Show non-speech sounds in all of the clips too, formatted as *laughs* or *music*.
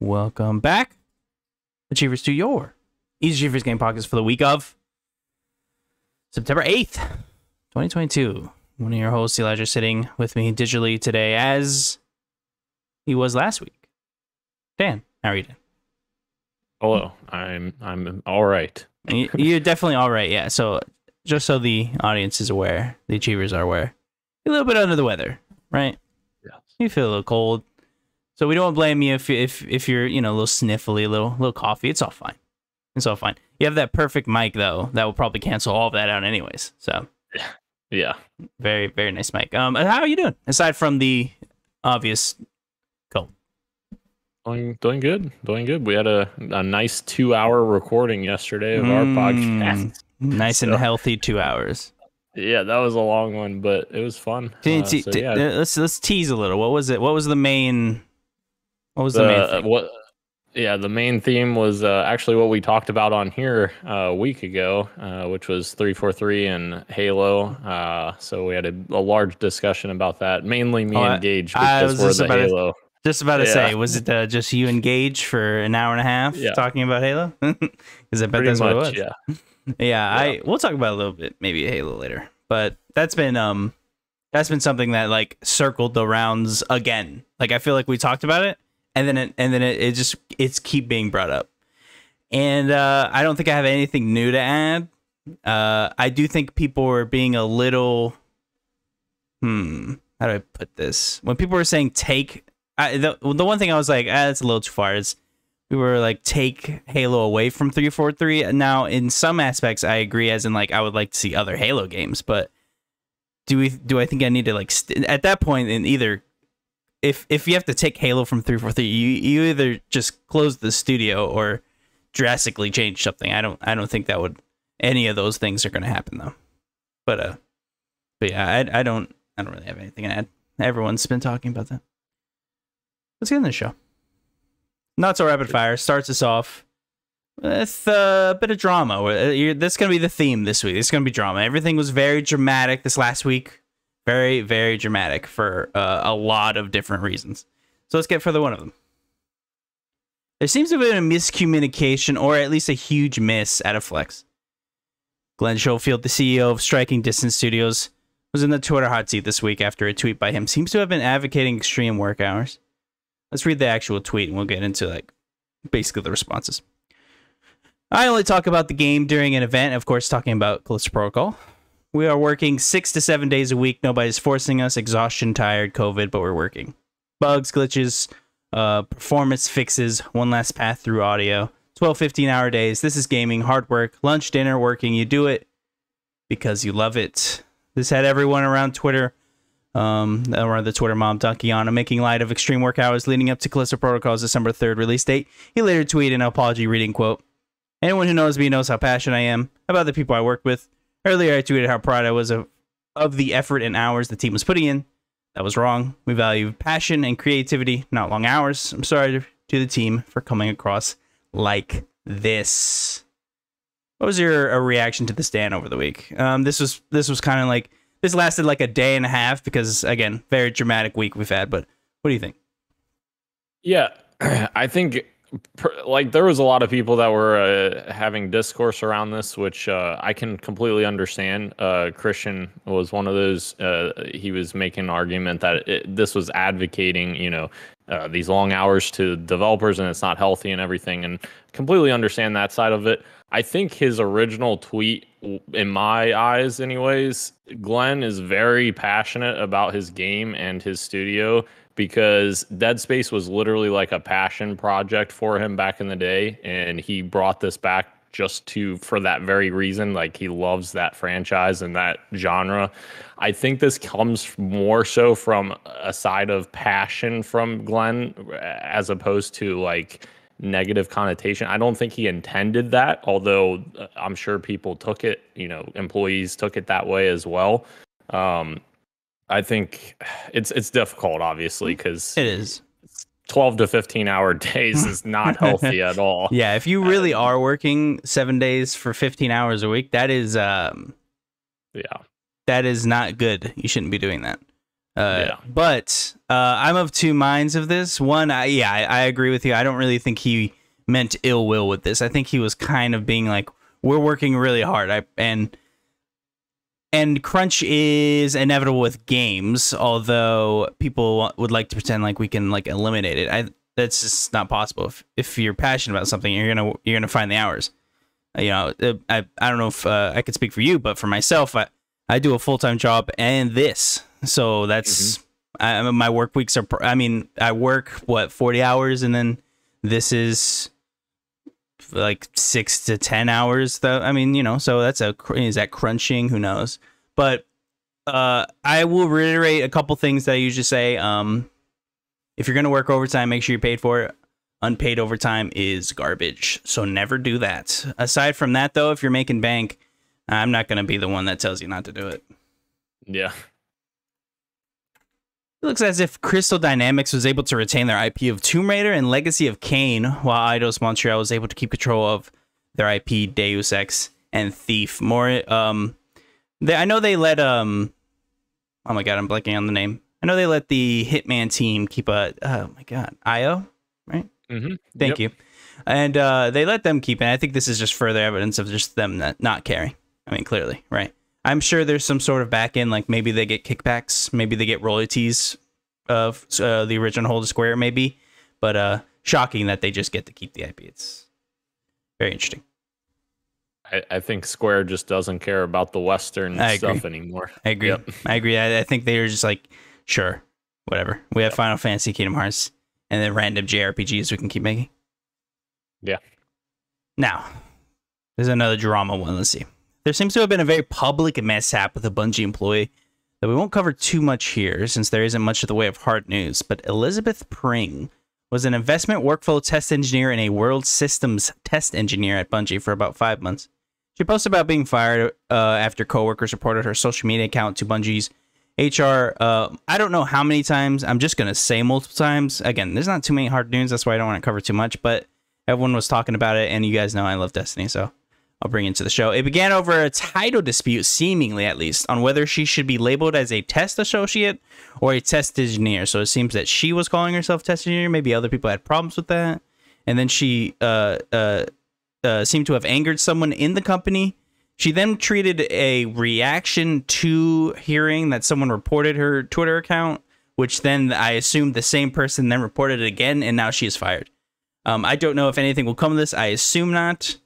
Welcome back, Achievers, to your Easy Achievers Game Podcast for the week of September 8th, 2022. One of your hosts, Elijah, sitting with me digitally today as he was last week. Dan, how are you doing? Hello, I'm I'm all right. You- You're definitely all right, yeah. So, just so the audience is aware, the Achievers are aware, a little bit under the weather, right? Yes. You feel a little cold, so we don't blame you if if if you're you know a little sniffly, a little little coffee. It's all fine. It's all fine. You have that perfect mic though. That will probably cancel all of that out anyways. So *sighs* Yeah. very very nice mic. Um, how are you doing aside from the obvious cold? Doing doing good. Doing good. We had a, a nice two hour recording yesterday of our Mm. podcast. Nice and healthy two hours. Yeah, that was a long one, but it was fun. Uh, so yeah, uh, let's let's tease a little. What was it? What was the main? What was the, the, main thing? what yeah, the main theme was uh, actually what we talked about on here uh, a week ago, uh, which was 343 and Halo. Uh, so we had a, a large discussion about that. Mainly me Oh, and Gage I because was we're just the about to- Halo. Just about to Yeah. say, was it uh, just you engage for an hour and a half Yeah. talking about Halo? *laughs* Because I bet Pretty that's much, what it was. yeah. *laughs* Yeah, I we'll talk about it a little bit, maybe Halo later. But that's been um that's been something that like circled the rounds again. Like I feel like we talked about it and then it and then it, it just it's keep being brought up. And uh I don't think I have anything new to add. Uh I do think people were being a little hmm how do I put this? When people were saying take I the, the one thing I was like, ah, that's a little too far is we were like take Halo away from 343. Now, in some aspects, I agree. As in, like, I would like to see other Halo games, but do we? Do I think I need to like st- at that point in either? If if you have to take Halo from 343, you you either just close the studio or drastically change something. I don't I don't think that would any of those things are going to happen though. But uh, but yeah, I I don't I don't really have anything to add. Everyone's been talking about that. Let's get in the show. Not so rapid fire starts us off with uh, a bit of drama. Uh, This is gonna be the theme this week. It's gonna be drama. Everything was very dramatic this last week. Very, very dramatic for uh, a lot of different reasons. So let's get further one of them. There seems to have been a miscommunication, or at least a huge miss, at a flex. Glen Schofield, the CEO of Striking Distance Studios, was in the Twitter hot seat this week after a tweet by him seems to have been advocating extreme work hours. Let's read the actual tweet and we'll get into like basically the responses. I only talk about the game during an event, of course, talking about Callisto Protocol. We are working six to seven days a week. Nobody's forcing us. Exhaustion, tired, COVID, but we're working. Bugs, glitches, uh, performance fixes, one last path through audio. 12, 15 hour days. This is gaming, hard work, lunch, dinner, working. You do it because you love it. This had everyone around Twitter um, around the Twitter mom Dunkiana making light of extreme work hours leading up to Callisto Protocol's December 3rd release date. He later tweeted an apology reading quote, Anyone who knows me knows how passionate I am about the people I work with. Earlier I tweeted how proud I was of, of the effort and hours the team was putting in. That was wrong. We value passion and creativity, not long hours. I'm sorry to, the team for coming across like this. What was your uh, reaction to the stand over the week? Um, this was this was kind of like this lasted like a day and a half because again, very dramatic week we've had. But what do you think? Yeah, *clears throat* I think like there was a lot of people that were uh, having discourse around this, which uh, I can completely understand. Uh, Christian was one of those. Uh, he was making an argument that it, this was advocating, you know, uh, these long hours to developers, and it's not healthy and everything. And completely understand that side of it. I think his original tweet, in my eyes, anyways, Glen is very passionate about his game and his studio because Dead Space was literally like a passion project for him back in the day, and he brought this back just to for that very reason. Like he loves that franchise and that genre. I think this comes more so from a side of passion from Glen as opposed to like negative connotation. I don't think he intended that, although uh, I'm sure people took it, you know, employees took it that way as well. Um, I think it's it's difficult, obviously, because It is. 12 to 15 hour *laughs* days is not healthy at *laughs* all. Yeah, if you really are working seven days for 15 hours a week, that is um Yeah. that is not good. You shouldn't be doing that. Uh, Yeah. But uh, I'm of two minds of this. One, I, yeah, I, I agree with you. I don't really think he meant ill will with this. I think he was kind of being like, "We're working really hard," I, and and crunch is inevitable with games. Although people would like to pretend like we can like eliminate it. I that's just not possible. If if you're passionate about something, you're gonna you're gonna find the hours. Uh, You know, uh, I I don't know if uh, I could speak for you, but for myself, I I do a full time job and this, so that's I, my work weeks are. I mean, I work what forty hours, and then this is like six to ten hours. Though I mean, you know, so that's a is that crunching? Who knows? But uh, I will reiterate a couple things that I usually say. Um, if you're gonna work overtime, make sure you're paid for it. Unpaid overtime is garbage, so never do that. Aside from that, though, if you're making bank, I'm not gonna be the one that tells you not to do it. Yeah. It looks as if Crystal Dynamics was able to retain their IP of Tomb Raider and Legacy of Kain, while Eidos Montreal was able to keep control of their IP Deus Ex and Thief. More, um, they, I know they let um, oh my god, I'm blanking on the name. I know they let the Hitman team keep a. Oh my god, IO, right? Mm-hmm. Thank you. And uh, they let them keep it. I think this is just further evidence of just them not, not caring. I mean, clearly, right? I'm sure there's some sort of back end, like maybe they get kickbacks, maybe they get royalties of uh, the original Hold Square, maybe. But uh, shocking that they just get to keep the IP. It's very interesting. I, I think Square just doesn't care about the Western I stuff agree. anymore. I agree. Yep. I agree. I, I think they are just like, sure, whatever. We have Final Fantasy, Kingdom Hearts, and then random JRPGs we can keep making. Yeah. Now, there's another drama one. Let's see. There seems to have been a very public mishap with a Bungie employee that we won't cover too much here since there isn't much of the way of hard news. But Elizabeth Pring was an investment workflow test engineer and a world systems test engineer at Bungie for about five months. She posted about being fired uh, after coworkers reported her social media account to Bungie's HR. Uh, I don't know how many times. I'm just gonna say multiple times. Again, there's not too many hard news. That's why I don't want to cover too much. But everyone was talking about it, and you guys know I love Destiny, so I'll bring it to the show. It began over a title dispute, seemingly at least, on whether she should be labeled as a test associate or a test engineer. So it seems that she was calling herself test engineer. Maybe other people had problems with that, and then she uh, uh, uh, seemed to have angered someone in the company. She then treated a reaction to hearing that someone reported her Twitter account, which then I assumed the same person then reported it again, and now she is fired. Um, I don't know if anything will come of this. I assume not.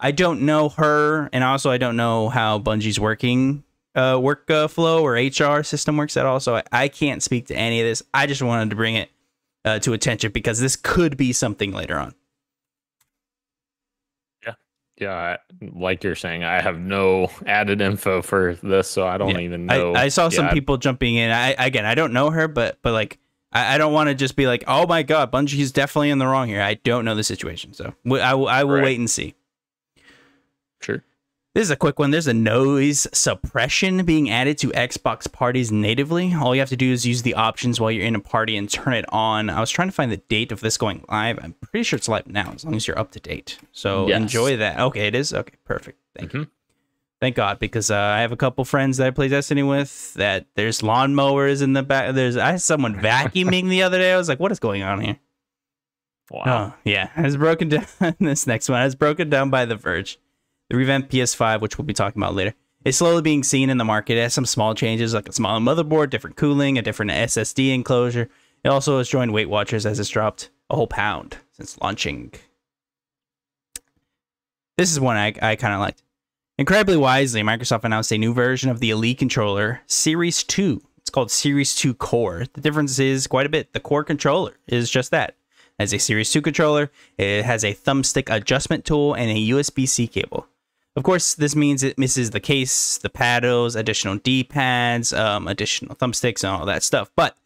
I don't know her, and also I don't know how Bungie's working uh, work uh, or HR system works at all. So I, I can't speak to any of this. I just wanted to bring it uh, to attention because this could be something later on. Yeah, I, like you're saying, I have no added info for this, so I don't Yeah. even know. I, I saw some Yeah, people jumping in. I again, I don't know her, but but like I, I don't want to just be like, oh my god, Bungie's definitely in the wrong here. I don't know the situation, so I will I will Right. wait and see. Sure. This is a quick one. There's a noise suppression being added to Xbox parties natively. All you have to do is use the options while you're in a party and turn it on. I was trying to find the date of this going live. I'm pretty sure it's live now, as long as you're up to date. So Yes. enjoy that. Okay, it is. Okay, perfect. Thank you. Mhm. Thank God, because uh, I have a couple friends that I play Destiny with. That there's lawnmowers in the back. There's I had someone vacuuming the other day. I was like, what is going on here? Wow. Oh, yeah. It's broken down. *laughs* this next one is broken down by The Verge. The revamped PS5, which we'll be talking about later, is slowly being seen in the market. Has some small changes, like a smaller motherboard, different cooling, a different SSD enclosure. It also has joined Weight Watchers as it's dropped a whole pound since launching. This is one I, I kind of liked. Incredibly wisely, Microsoft announced a new version of the Elite controller, Series 2. It's called Series 2 Core. The difference is quite a bit. The core controller is just that as a Series 2 controller. It has a thumbstick adjustment tool and a USB C cable. Of course, this means it misses the case, the paddles, additional D pads, um, additional thumbsticks, and all that stuff. But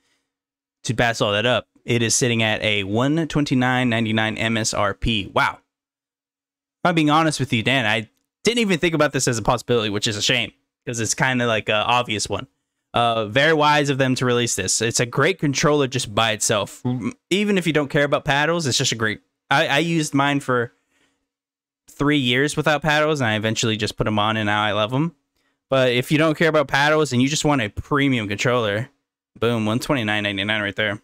to pass all that up, it is sitting at a $129.99 MSRP. Wow. If I'm being honest with you, Dan, I didn't even think about this as a possibility, which is a shame because it's kind of like an obvious one. Uh, very wise of them to release this. It's a great controller just by itself. Even if you don't care about paddles, it's just a great. I, I used mine for three years without paddles, and I eventually just put them on, and now I love them. But if you don't care about paddles and you just want a premium controller, Boom, one twenty nine ninety nine right there.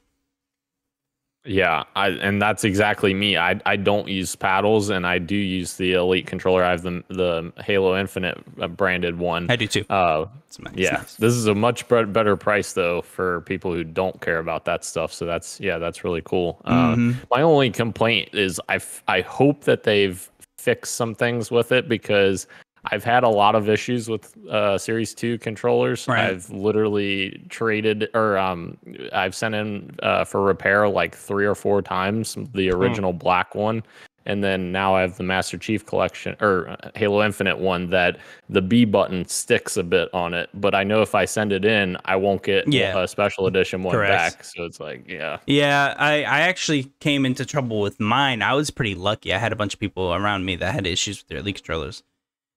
Yeah, I, and that's exactly me. I I don't use paddles, and I do use the Elite controller. I have the the Halo Infinite uh, branded one. I do too. Uh, nice, yeah, nice. this is a much better price though for people who don't care about that stuff. So that's yeah, that's really cool. Mhm. Uh, my only complaint is I I hope that they've fixed some things with it because I've had a lot of issues with uh, Series Two controllers. Right. I've literally traded or um, I've sent in uh, for repair like three or four times the original black one, and then now I have the Master Chief Collection or uh, Halo Infinite one that the B button sticks a bit on it. But I know if I send it in, I won't get Yeah. a special edition one Correct. back. So it's like, yeah, Yeah, I, I actually came into trouble with mine. I was pretty lucky. I had a bunch of people around me that had issues with their Elite controllers.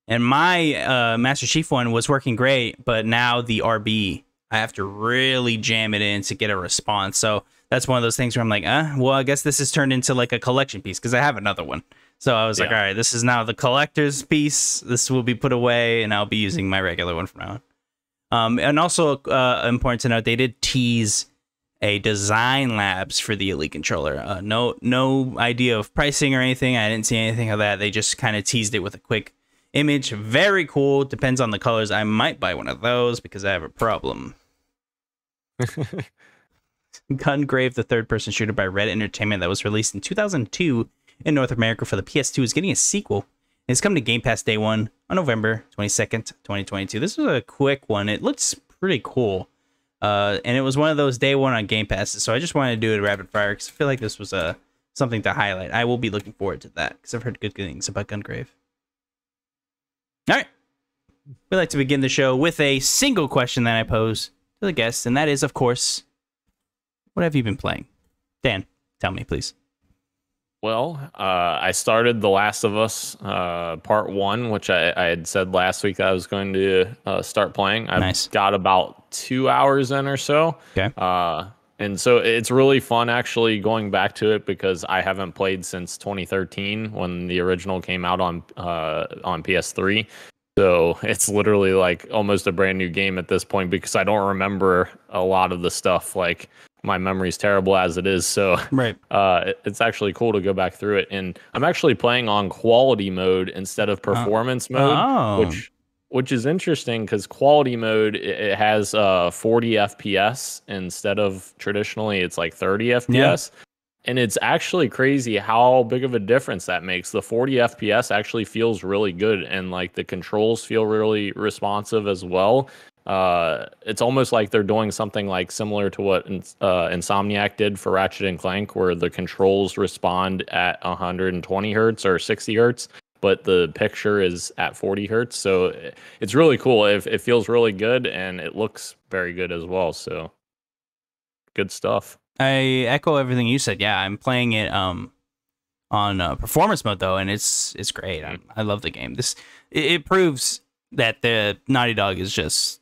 And my uh, Master Chief one was working great, but now the RB, I have to really jam it in to get a response. So that's one of those things where I'm like, uh, well, I guess this has turned into like a collection piece because I have another one. So I was like, all right, this is now the collector's piece. This will be put away, and I'll be using my regular one from now on. Um, and also uh, important to note, they did tease a design labs for the Elite controller. Uh, no, no idea of pricing or anything. I didn't see anything of that. They just kind of teased it with a quick image. Very cool. Depends on the colors. I might buy one of those because I have a problem. *laughs* Gungrave, the third-person shooter by Red Entertainment that was released in 2002 in North America for the PS2, is getting a sequel. It's coming to Game Pass day one on November 22nd, 2022. This was a quick one. It looks pretty cool. Uh, and it was one of those day one on Game Passes, so I just wanted to do it rapid fire because I feel like this was uh, something to highlight. I will be looking forward to that because I've heard good things about Gungrave. All right. We like to begin the show with a single question that I pose to the guests, and that is, of course, what have you been playing? Dan, tell me, please. Well, uh, I started The Last of Us uh, Part One, which I, I had said last week that I was going to uh, start playing. I've Nice. got about two hours in or so. Okay. Uh, and so it's really fun actually going back to it because I haven't played since 2013 when the original came out on uh, on PS3. So it's literally like almost a brand new game at this point because I don't remember a lot of the stuff. Like my memory's terrible as it is. So *laughs* Right. uh, it's actually cool to go back through it. And I'm actually playing on quality mode instead of performance mode, oh. which which is interesting because quality mode it, it has uh 40 FPS instead of traditionally it's like 30 FPS. And it's actually crazy how big of a difference that makes. The 40 FPS actually feels really good, and like the controls feel really responsive as well. Uh, it's almost like they're doing something like similar to what uh, Insomniac did for Ratchet and Clank, where the controls respond at 120 hertz or 60 hertz, but the picture is at 40 hertz. So it's really cool. It, it feels really good, and it looks very good as well. So good stuff. I echo everything you said. Yeah, I'm playing it um on uh, performance mode though, and it's it's great. I, I love the game. This it, it proves that the Naughty Dog is just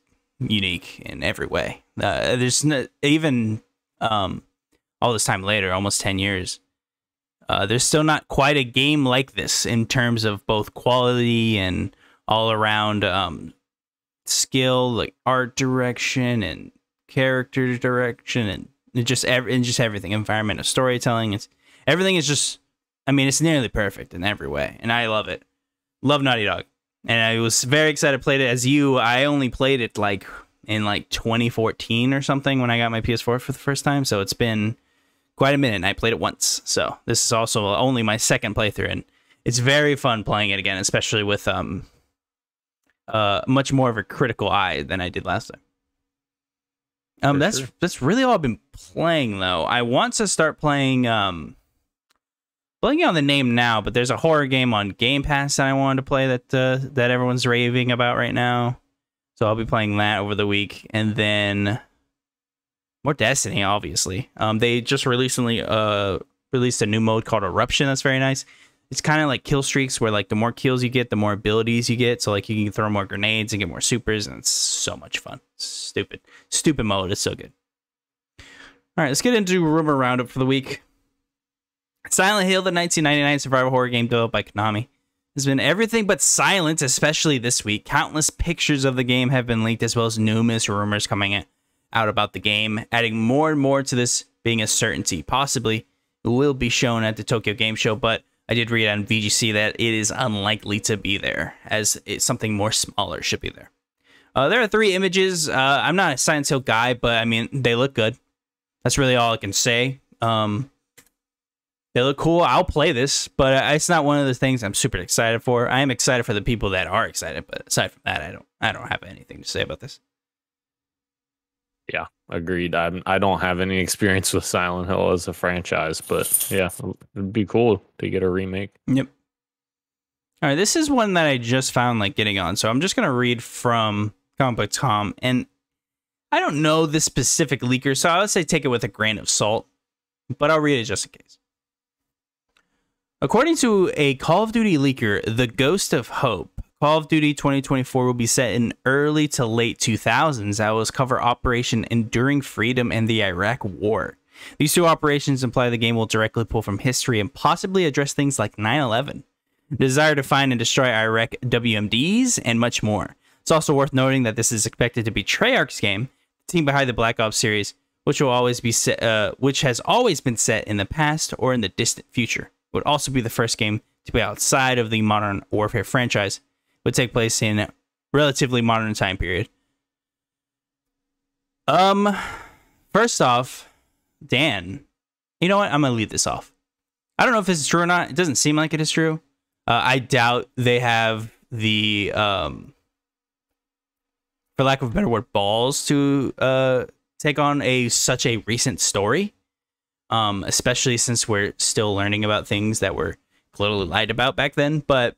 unique in every way. Uh, there's no, even um all this time later, almost ten years. Uh, there's still not quite a game like this in terms of both quality and all around um, skill, like art direction and character direction and just and just everything environment of storytelling it's everything is just i mean it's nearly perfect in every way and i love it love naughty dog and i was very excited to play it as you i only played it like in like 2014 or something when i got my ps4 for the first time so it's been quite a minute and i played it once so this is also only my second playthrough and it's very fun playing it again especially with um uh much more of a critical eye than i did last time um, For that's sure. that's really all I've been playing though. I want to start playing um, blanking on the name now, but there's a horror game on Game Pass that I wanted to play that uh, that everyone's raving about right now. So I'll be playing that over the week, and then more Destiny, obviously. Um, they just recently uh released a new mode called Eruption. That's very nice. It's kind of like kill streaks, where like the more kills you get, the more abilities you get. So like you can throw more grenades and get more supers, and it's so much fun. Stupid, stupid mode. It's so good. All right, let's get into rumor roundup for the week. Silent Hill, the 1999 survival horror game developed by Konami, has been everything but silent, especially this week. Countless pictures of the game have been leaked, as well as numerous rumors coming out about the game, adding more and more to this being a certainty. Possibly it will be shown at the Tokyo Game Show, but I did read on VGC that it is unlikely to be there, as something more smaller should be there. Uh, there are three images. Uh, I'm not a Silent Hill guy, but I mean they look good. That's really all I can say. Um, they look cool. I'll play this, but it's not one of the things I'm super excited for. I am excited for the people that are excited, but aside from that, I don't. I don't have anything to say about this. Yeah, agreed. I I don't have any experience with Silent Hill as a franchise, but yeah, it'd be cool to get a remake. Yep. All right, this is one that I just found like getting on, so I'm just gonna read from comic.com, and I don't know this specific leaker, so I would say take it with a grain of salt, but I'll read it just in case. According to a Call of Duty leaker, The Ghost of Hope, Call of Duty 2024 will be set in early to late 2000s that will cover Operation Enduring Freedom and the Iraq War. These two operations imply the game will directly pull from history and possibly address things like 9 11, desire to find and destroy Iraq WMDs, and much more. It's also worth noting that this is expected to be Treyarch's game, the team behind the Black Ops series, which will always be set, uh, which has always been set in the past or in the distant future would also be the first game to be outside of the Modern Warfare franchise. Would take place in a relatively modern time period. Um, first off, Dan, you know what? I'm gonna leave this off. I don't know if this is true or not. It doesn't seem like it is true. Uh, I doubt they have the um, for lack of a better word, balls to uh take on a such a recent story um, especially since we're still learning about things that were clearly lied about back then. But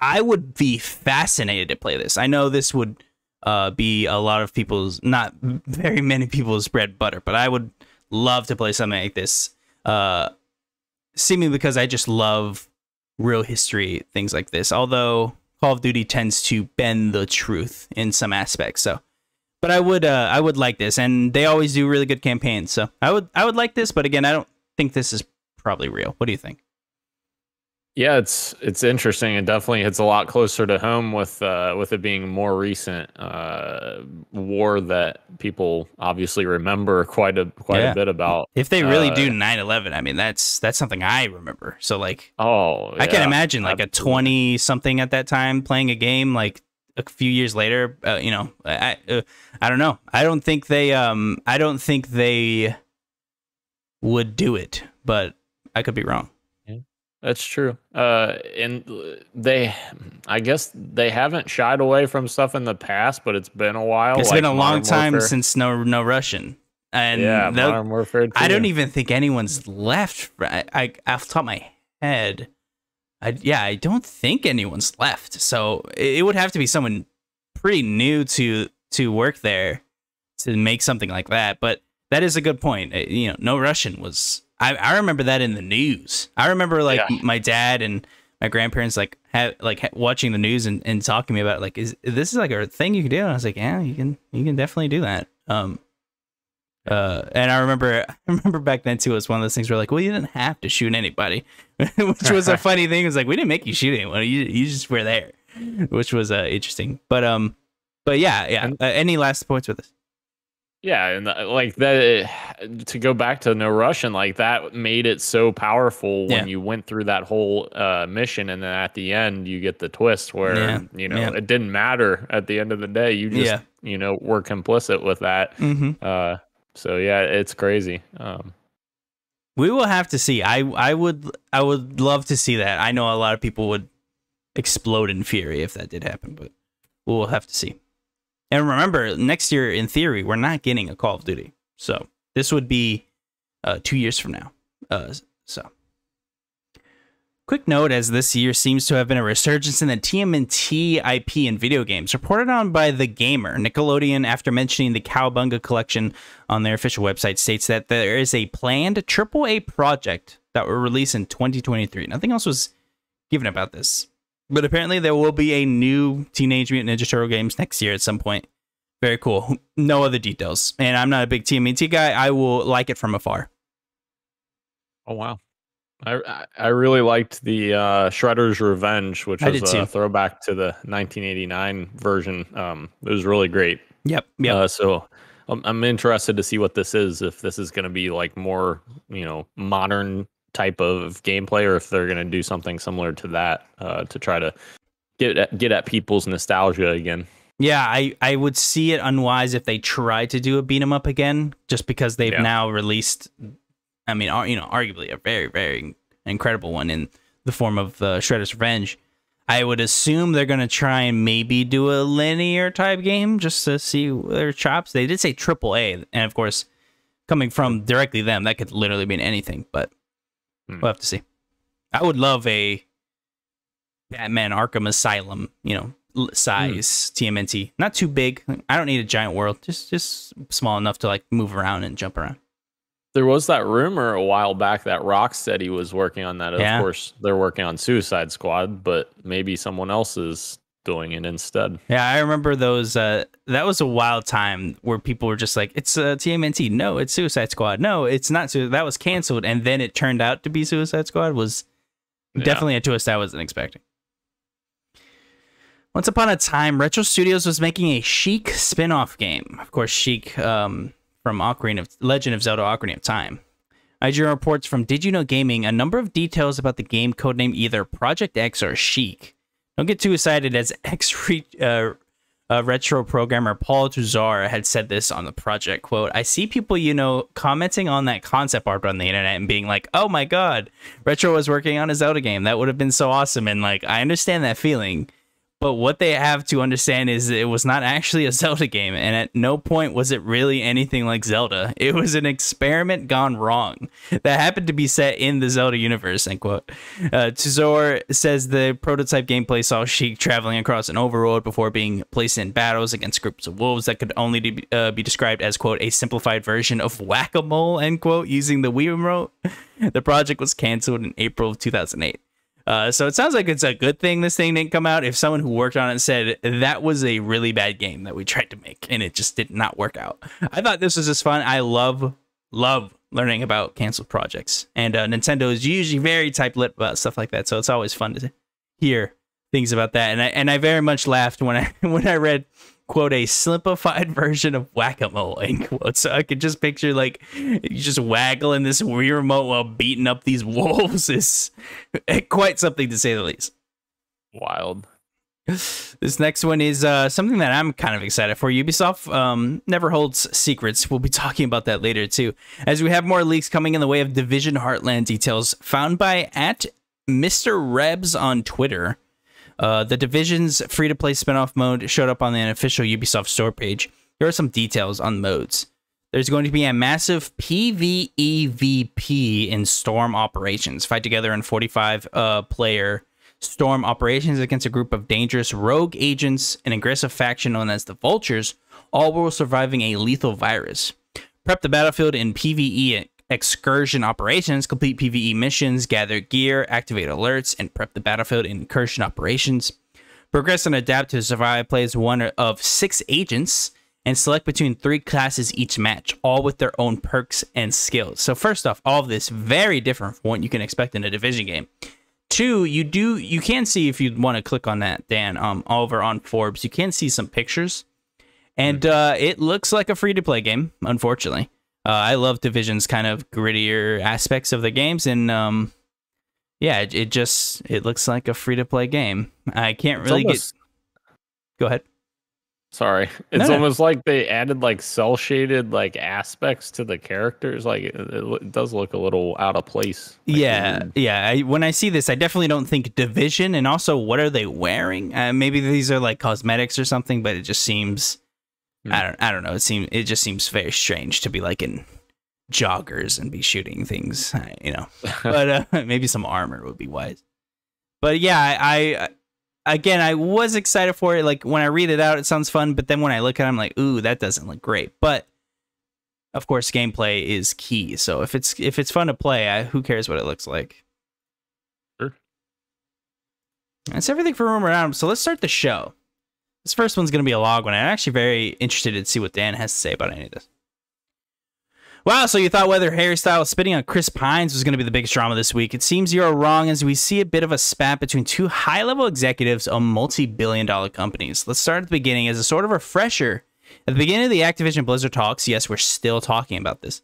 I would be fascinated to play this. I know this would uh, be a lot of people's, not very many people's bread butter, but I would love to play something like this. Uh, seemingly because I just love real history things like this. Although Call of Duty tends to bend the truth in some aspects, so but I would uh, I would like this, and they always do really good campaigns. So I would I would like this, but again, I don't think this is probably real. What do you think? Yeah, it's it's interesting. It definitely hits a lot closer to home with uh, with it being more recent uh, war that people obviously remember quite a quite yeah. a bit about. If they really uh, do 9/11, I mean that's that's something I remember. So like, oh, I can imagine like absolutely. a 20 something at that time playing a game like a few years later, uh, you know, I uh, I don't know. I don't think they um I don't think they would do it, but I could be wrong. Yeah, that's true. Uh, and they, I guess they haven't shied away from stuff in the past, but it's been a while. It's like been a long time Warfare. since no no Russian. And yeah, Modern Warfare. Too. I don't even think anyone's left. I, I off the top of my head. I, yeah, I don't think anyone's left. So it would have to be someone pretty new to to work there to make something like that. But that is a good point. Uh, you know, no Russian was. I, I remember that in the news. I remember like yeah. my dad and my grandparents like have like watching the news and, and talking to me about it, like is this is like a thing you can do? And I was like, yeah, you can you can definitely do that. Um, uh, and I remember, *laughs* I remember back then too. It was one of those things where like, well, you didn't have to shoot anybody, *laughs* which was a *laughs* funny thing. It was like we didn't make you shoot anyone. You you just were there, which was uh, interesting. But um, but yeah, yeah. Uh, any last points with this? Yeah, and uh, like that *sighs* to go back to no Russian, like that made it so powerful when yeah. you went through that whole uh, mission, and then at the end you get the twist where yeah. you know yeah. it didn't matter at the end of the day. You just you know were complicit with that. Mm-hmm. Uh, so yeah, it's crazy. Um, we will have to see. I I would I would love to see that. I know a lot of people would explode in fury if that did happen, but we'll have to see. And remember, next year, in theory, we're not getting a Call of Duty, so this would be uh, two years from now. Uh, so Quick note as this year seems to have been a resurgence in the TMNT IP in video games, reported on by The Gamer. Nickelodeon, after mentioning the Cowabunga collection on their official website, states that there is a planned AAA project that will release in 2023. Nothing else was given about this. But apparently there will be a new Teenage Mutant Ninja Turtle games next year at some point. Very cool. No other details. And I'm not a big TMNT guy. I will like it from afar. Oh, wow. I I really liked the uh, Shredder's Revenge, which was a throwback to the 1989 version. Um, it was really great. Yep. Yep. Uh, so I'm, I'm interested to see what this is. If this is going to be like more, you know, modern type of gameplay, or if they're going to do something similar to that uh, to try to get at, get at people's nostalgia again. Yeah, I, I would see it unwise if they tried to do a beat 'em up again, just because they've Yeah. now released, I mean, ar- you know, arguably a very very incredible one in the form of uh, Shredder's Revenge. I would assume they're gonna try and maybe do a linear type game just to see their chops. They did say triple A, and of course, coming from directly them, that could literally mean anything. But Hmm. we'll have to see. I would love a Batman Arkham Asylum, you know, size TMNT. Not too big. I don't need a giant world. Just just small enough to like move around and jump around. There was that rumor a while back that Rocksteady was working on that. Of Yeah. course, they're working on Suicide Squad, but maybe someone else is doing it instead. Yeah, I remember those. Uh, that was a wild time where people were just like, "It's uh, TMNT. No, it's Suicide Squad. No, it's not." Su-. That was canceled, and then it turned out to be Suicide Squad. Was Yeah. definitely a twist I wasn't expecting. Once upon a time, Retro Studios was making a Sheik spin-off game. Of course, Sheik um, from Ocarina of Legend of Zelda: Ocarina of Time. IGN reports from Did You Know Gaming a number of details about the game codename either Project X or Sheik. Don't get too excited, as *laughs* X re- uh, uh, retro programmer Paul Tozour had said this on the project. "Quote: I see people, you know, commenting on that concept art on the internet and being like, "Oh my god, Retro was working on a Zelda game. That would have been so awesome." And like, I understand that feeling. But what they have to understand is it was not actually a Zelda game, and at no point was it really anything like Zelda. It was an experiment gone wrong that happened to be set in the Zelda universe. End quote. Uh, Tozour says the prototype gameplay saw Sheik traveling across an overworld before being placed in battles against groups of wolves that could only be, uh, be described as quote a simplified version of whack a mole end quote using the Wii remote. The project was canceled in April of 2008. Uh, so it sounds like it's a good thing this thing didn't come out. If someone who worked on it said that was a really bad game that we tried to make and it just did not work out, I thought this was just fun. I love love learning about canceled projects, and uh, Nintendo is usually very tight-lipped about stuff like that. So it's always fun to hear things about that. And I and I very much laughed when I *laughs* when I read quote a simplified *laughs* version of whack-a-mole end quote so i could just picture like you just waggling this Wii remote while beating up these *laughs* wolves is quite something to say the least Wild. this next one is uh, something that I'm kind of excited for. Ubisoft um, never holds secrets. We'll be talking about that later too, as we have more leaks coming in the way of Division Heartland details found by at Mr. Rebs on Twitter. Uh, the Division's free-to-play spin off mode showed up on the official Ubisoft store page. Here are some details on modes. There's going to be a massive PvEVP in Storm operations. Fight together in 45 uh, player Storm operations against a group of dangerous rogue agents, an aggressive faction known as the Vultures, all while surviving a lethal virus. Prep the battlefield in PvE excursion operations, complete PvE missions, gather gear, activate alerts, and prep the battlefield in incursion operations. Progress and adapt to survive plays one of six agents and select between three classes each match, all with their own perks and skills. So first off, all of this very different from what you can expect in a division game. Two, you do you can see if you want to click on that, Dan, um, over on Forbes, you can see some pictures, and uh, it looks like a free to play game. Unfortunately, uh, I love Division's kind of grittier aspects of the games, and um, yeah, it, it just it looks like a free to play game. I can't It's really almost- get. Go ahead. Sorry, *laughs* it's no. almost like they added like cell shaded like aspects to the characters. Like it, it, does look a little out of place. Like, yeah, weird. yeah. I, when I see this, I definitely don't think division. And also, what are they wearing? Uh, maybe these are like cosmetics or something, but it just seems. Hmm. I don't. I don't know. It seems. It just seems very strange to be like in joggers and be shooting things. uh, You know, *laughs* but uh, *laughs* maybe some armor would be wise. But yeah, I, I again, I was excited for it. Like when I read it out, it sounds fun. But then when I look at, it, I'm like, ooh, that doesn't look great. But of course, gameplay is key. So if it's if it's fun to play, I, who cares what it looks like? Sure. That's everything for Rumor Adam. So let's start the show. This first one's going to be a log one. I'm actually very interested to see what Dan has to say about any of this. Wow, so you thought whether Harry Styles spitting on Chris Pine's was going to be the biggest drama this week. It seems you're wrong as we see a bit of a spat between two high level executives of multi billion dollar companies. Let's start at the beginning as a sort of refresher. At the beginning of the Activision Blizzard talks, yes, we're still talking about this.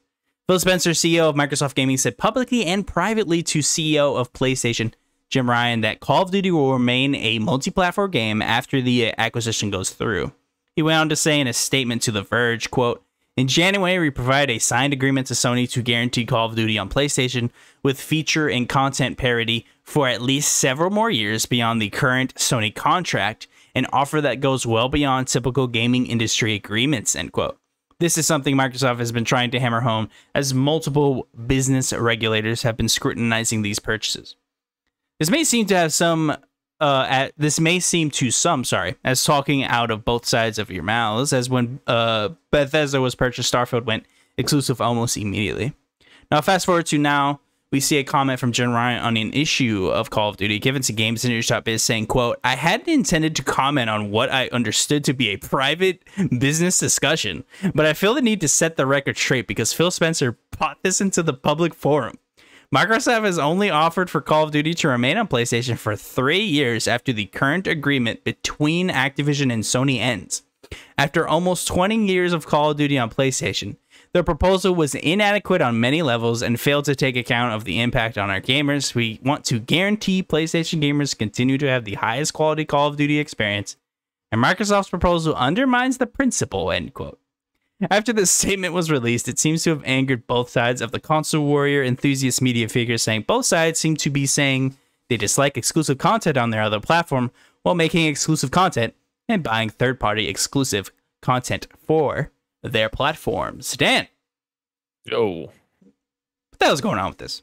Phil Spencer, CEO of Microsoft Gaming, said publicly and privately to CEO of PlayStation, Jim Ryan, that Call of Duty will remain a multi platform game after the uh, acquisition goes through. He went on to say in a statement to The Verge, quote, in January, we provided a signed agreement to Sony to guarantee Call of Duty on PlayStation with feature and content parity for at least several more years beyond the current Sony contract, an offer that goes well beyond typical gaming industry agreements, end quote. This is something Microsoft has been trying to hammer home as multiple business regulators have been scrutinizing these purchases. This may seem to have some uh, at, this may seem to some, sorry, as talking out of both sides of your mouths, as when uh, Bethesda was purchased, Starfield went exclusive almost immediately. Now, fast forward to now, we see a comment from Jim Ryan on an issue of Call of Duty given to GamesIndustry.biz saying, quote, I hadn't intended to comment on what I understood to be a private business discussion, but I feel the need to set the record straight because Phil Spencer brought this into the public forum. Microsoft has only offered for Call of Duty to remain on PlayStation for three years after the current agreement between Activision and Sony ends. After almost 20 years of Call of Duty on PlayStation, the proposal was inadequate on many levels and failed to take account of the impact on our gamers. We want to guarantee PlayStation gamers continue to have the highest quality Call of Duty experience, and Microsoft's proposal undermines the principle, end quote. After this statement was released, it seems to have angered both sides of the console warrior enthusiast media figures, saying both sides seem to be saying they dislike exclusive content on their other platform while making exclusive content and buying third party exclusive content for their platforms. Dan. Oh. What the hell's going on with this?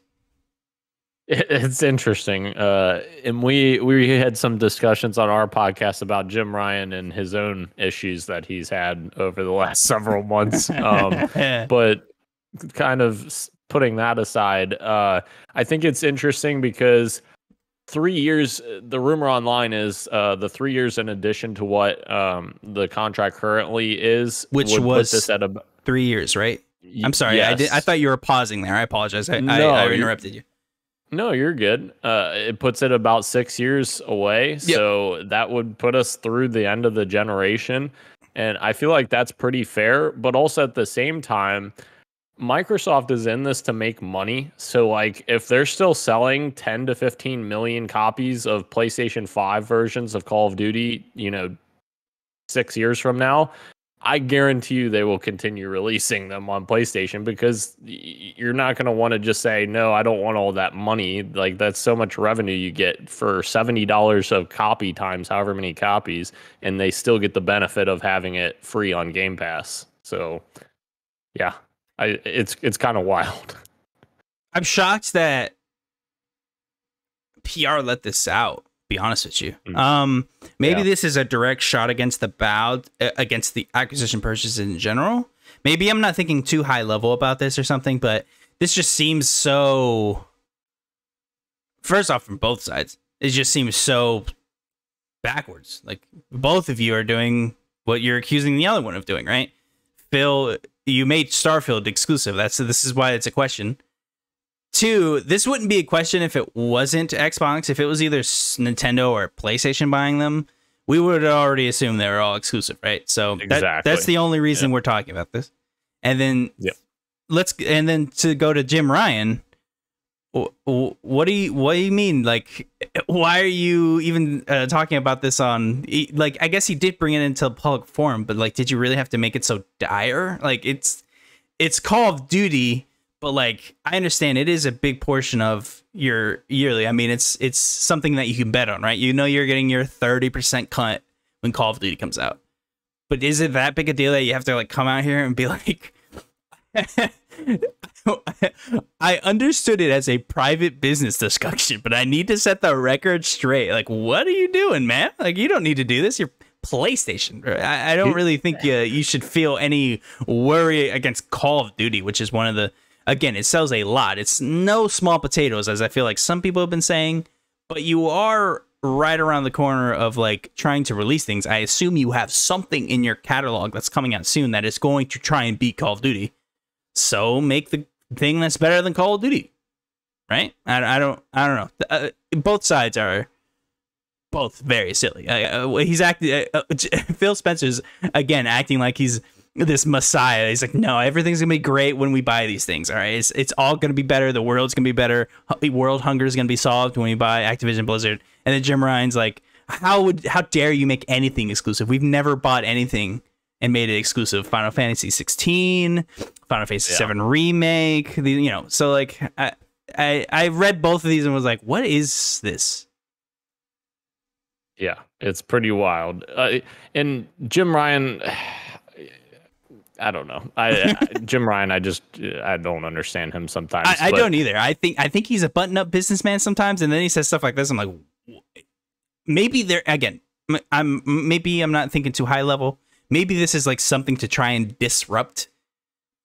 *laughs* It's interesting, uh, and we we had some discussions on our podcast about Jim Ryan and his own issues that he's had over the last *laughs* several months. Um, *laughs* but kind of putting that aside, uh, I think it's interesting because three years. The rumor online is uh, the three years in addition to what um, the contract currently is, which was this at a, three years, right? I'm sorry, yes. I did. I thought you were pausing there. I apologize. I, no, I, I interrupted you. No, you're good. Uh, it puts it about six years away. Yep. So that would put us through the end of the generation. And I feel like that's pretty fair. But also at the same time, Microsoft is in this to make money. So, like, if they're still selling 10 to 15 million copies of PlayStation 5 versions of Call of Duty, you know, six years from now, I guarantee you they will continue releasing them on PlayStation because you're not going to want to just say, no, I don't want all that money. Like, that's so much revenue you get for $70 of copy times however many copies, and they still get the benefit of having it free on Game Pass. So, yeah, I, it's, it's kind of wild. I'm shocked that PR let this out be honest with you. Mm. Um, maybe yeah. this is a direct shot against the bow uh, against the acquisition purchase in general. Maybe I'm not thinking too high level about this or something, but this just seems so. First off, from both sides, it just seems so backwards. Like both of you are doing what you're accusing the other one of doing, right? Phil, you made Starfield exclusive. That's this is why it's a question. Two, this wouldn't be a question if it wasn't Xbox. If it was either Nintendo or PlayStation buying them, we would already assume they were all exclusive, right? So exactly. that, that's the only reason we're talking about this. And then let's and then to go to Jim Ryan. What do you what do you mean? Like, why are you even uh, talking about this on? Like, I guess he did bring it into public forum, but like, did you really have to make it so dire? Like, it's it's Call of Duty but like I understand it is a big portion of your yearly. I mean, it's it's something that you can bet on, right? You know you're getting your 30% cut when Call of Duty comes out. But is it that big a deal that you have to like come out here and be *laughs* like I understood it as a private business discussion, but I need to set the record straight. Like, what are you doing, man? Like, you don't need to do this. You're PlayStation. I, I don't really think you, you should feel any worry against Call of Duty, which is one of the again, it sells a lot. It's no small potatoes, as I feel like some people have been saying, but you are right around the corner of like trying to release things. I assume you have something in your catalog that's coming out soon that is going to try and beat Call of Duty. So make the thing that's better than Call of Duty, right? I, I don't I don't know. Uh, both sides are both very silly. Uh, he's acting. Uh, uh *laughs* Phil Spencer's again acting like he's this messiah. He's like, no, everything's gonna be great when we buy these things. All right, it's it's all gonna be better. The world's gonna be better. World hunger is gonna be solved when we buy Activision Blizzard. And then Jim Ryan's like, how would how dare you make anything exclusive? We've never bought anything and made it exclusive. Final Fantasy 16, Final Fantasy yeah. 7 remake. The, you know, so like I, I I read both of these and was like, what is this? Yeah, it's pretty wild. Uh, and Jim Ryan. I don't know. I, Jim Ryan, I just I don't understand him sometimes. I, I don't either. I think I think he's a button up businessman sometimes, and then he says stuff like this. I'm like, maybe there again. I'm maybe I'm not thinking too high level. Maybe this is like something to try and disrupt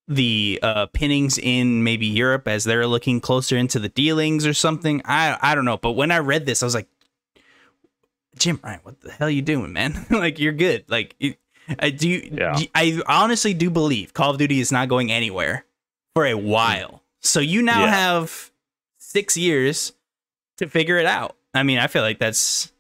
the uh, pinnings in maybe Europe as they're looking closer into the dealings or something. I I don't know. But when I read this, I was like, Jim Ryan, what the hell are you doing, man? *laughs* like you're good. Like I do. You, yeah. I honestly do believe Call of Duty is not going anywhere for a while. So you now yeah. have six years to figure it out. I mean, I feel like that's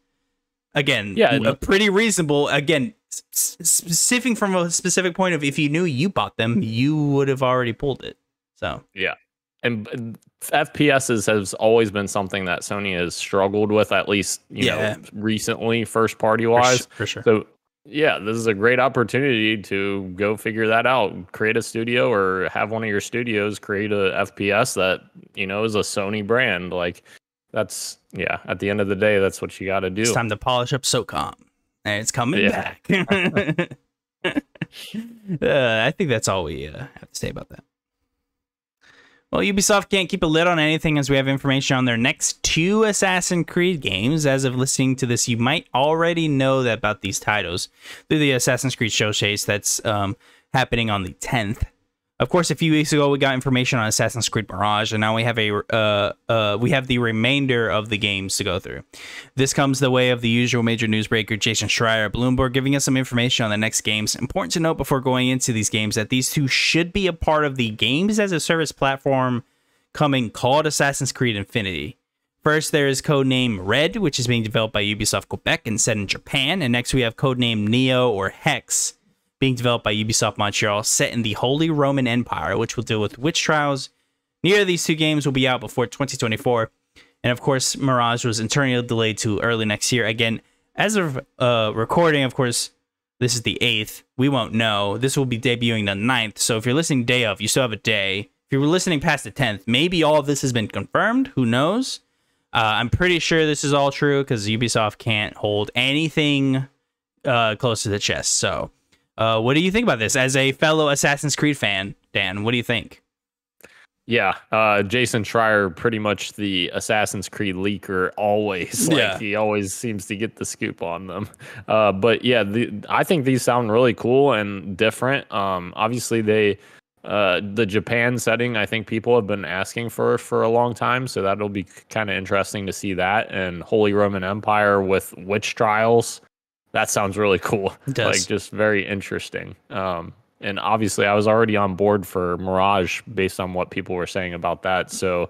again, yeah, a pretty reasonable. Again, specific from a specific point of if you knew you bought them, you would have already pulled it. So yeah, and FPS has always been something that Sony has struggled with, at least you yeah. know recently, first party wise. For, sure. So yeah, this is a great opportunity to go figure that out. Create a studio or have one of your studios create a FPS that you know is a Sony brand. Like that's yeah. At the end of the day, that's what you got to do. It's time to polish up SOCOM, and it's coming yeah. back. *laughs* uh, I think that's all we uh, have to say about that. Well, Ubisoft can't keep a lid on anything as we have information on their next two Assassin's Creed games. As of listening to this, you might already know about these titles through the Assassin's Creed showcase that's um, happening on the 10th. Of course, a few weeks ago we got information on Assassin's Creed Mirage, and now we have a uh, uh, we have the remainder of the games to go through. This comes the way of the usual major newsbreaker Jason Schreier at Bloomberg, giving us some information on the next games. Important to note before going into these games that these two should be a part of the games as a service platform coming called Assassin's Creed Infinity. First, there is codename Red, which is being developed by Ubisoft Quebec and set in Japan, and next we have codename Neo or Hex being developed by Ubisoft Montreal, set in the Holy Roman Empire, which will deal with witch trials. Neither of these two games will be out before 2024. And of course, Mirage was internally delayed to early next year. Again, as of uh, recording, of course, this is the 8th. We won't know. This will be debuting the 9th. So if you're listening day of, you still have a day. If you were listening past the 10th, maybe all of this has been confirmed. Who knows? Uh, I'm pretty sure this is all true because Ubisoft can't hold anything uh, close to the chest. So uh, what do you think about this as a fellow Assassin's Creed fan, Dan? What do you think? Yeah, uh, Jason Schreier, pretty much the Assassin's Creed leaker, always. *laughs* Like yeah. he always seems to get the scoop on them. Uh, but yeah, the, I think these sound really cool and different. Um, obviously, they uh, the Japan setting, I think people have been asking for for a long time, so that'll be kind of interesting to see that. And Holy Roman Empire with witch trials that sounds really cool. Like just very interesting. Um, and obviously, I was already on board for Mirage based on what people were saying about that. So,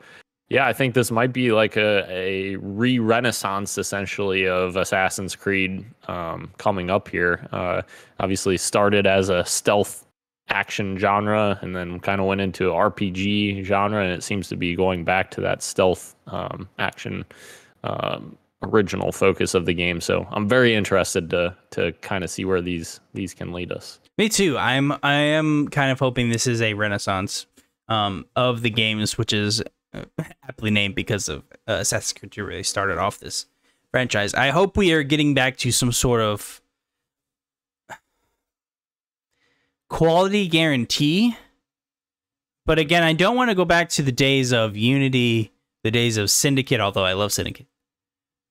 yeah, I think this might be like a, a re renaissance essentially of Assassin's Creed um, coming up here. Uh, obviously, started as a stealth action genre and then kind of went into RPG genre, and it seems to be going back to that stealth um, action um, original focus of the game. So I'm very interested to to kind of see where these these can lead us. Me too. I'm I am kind of hoping this is a renaissance um, of the games, which is uh, aptly named because of uh, Assassin's Creed 2 really started off this franchise. I hope we are getting back to some sort of quality guarantee. But again, I don't want to go back to the days of Unity, the days of Syndicate, although I love Syndicate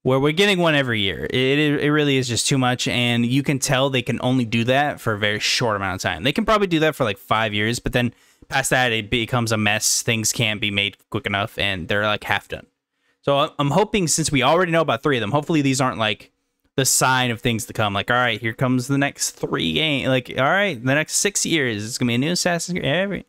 where we're getting one every year. It, it really is just too much, and you can tell they can only do that for a very short amount of time. They can probably do that for like five years, but then past that, it becomes a mess. Things can't be made quick enough, and they're like half done. So uh, I'm hoping, since we already know about three of them, hopefully these aren't like the sign of things to come. Like, all right, here comes the next three games. Like, all right, the next six years, it's gonna be a new Assassin's Creed. Every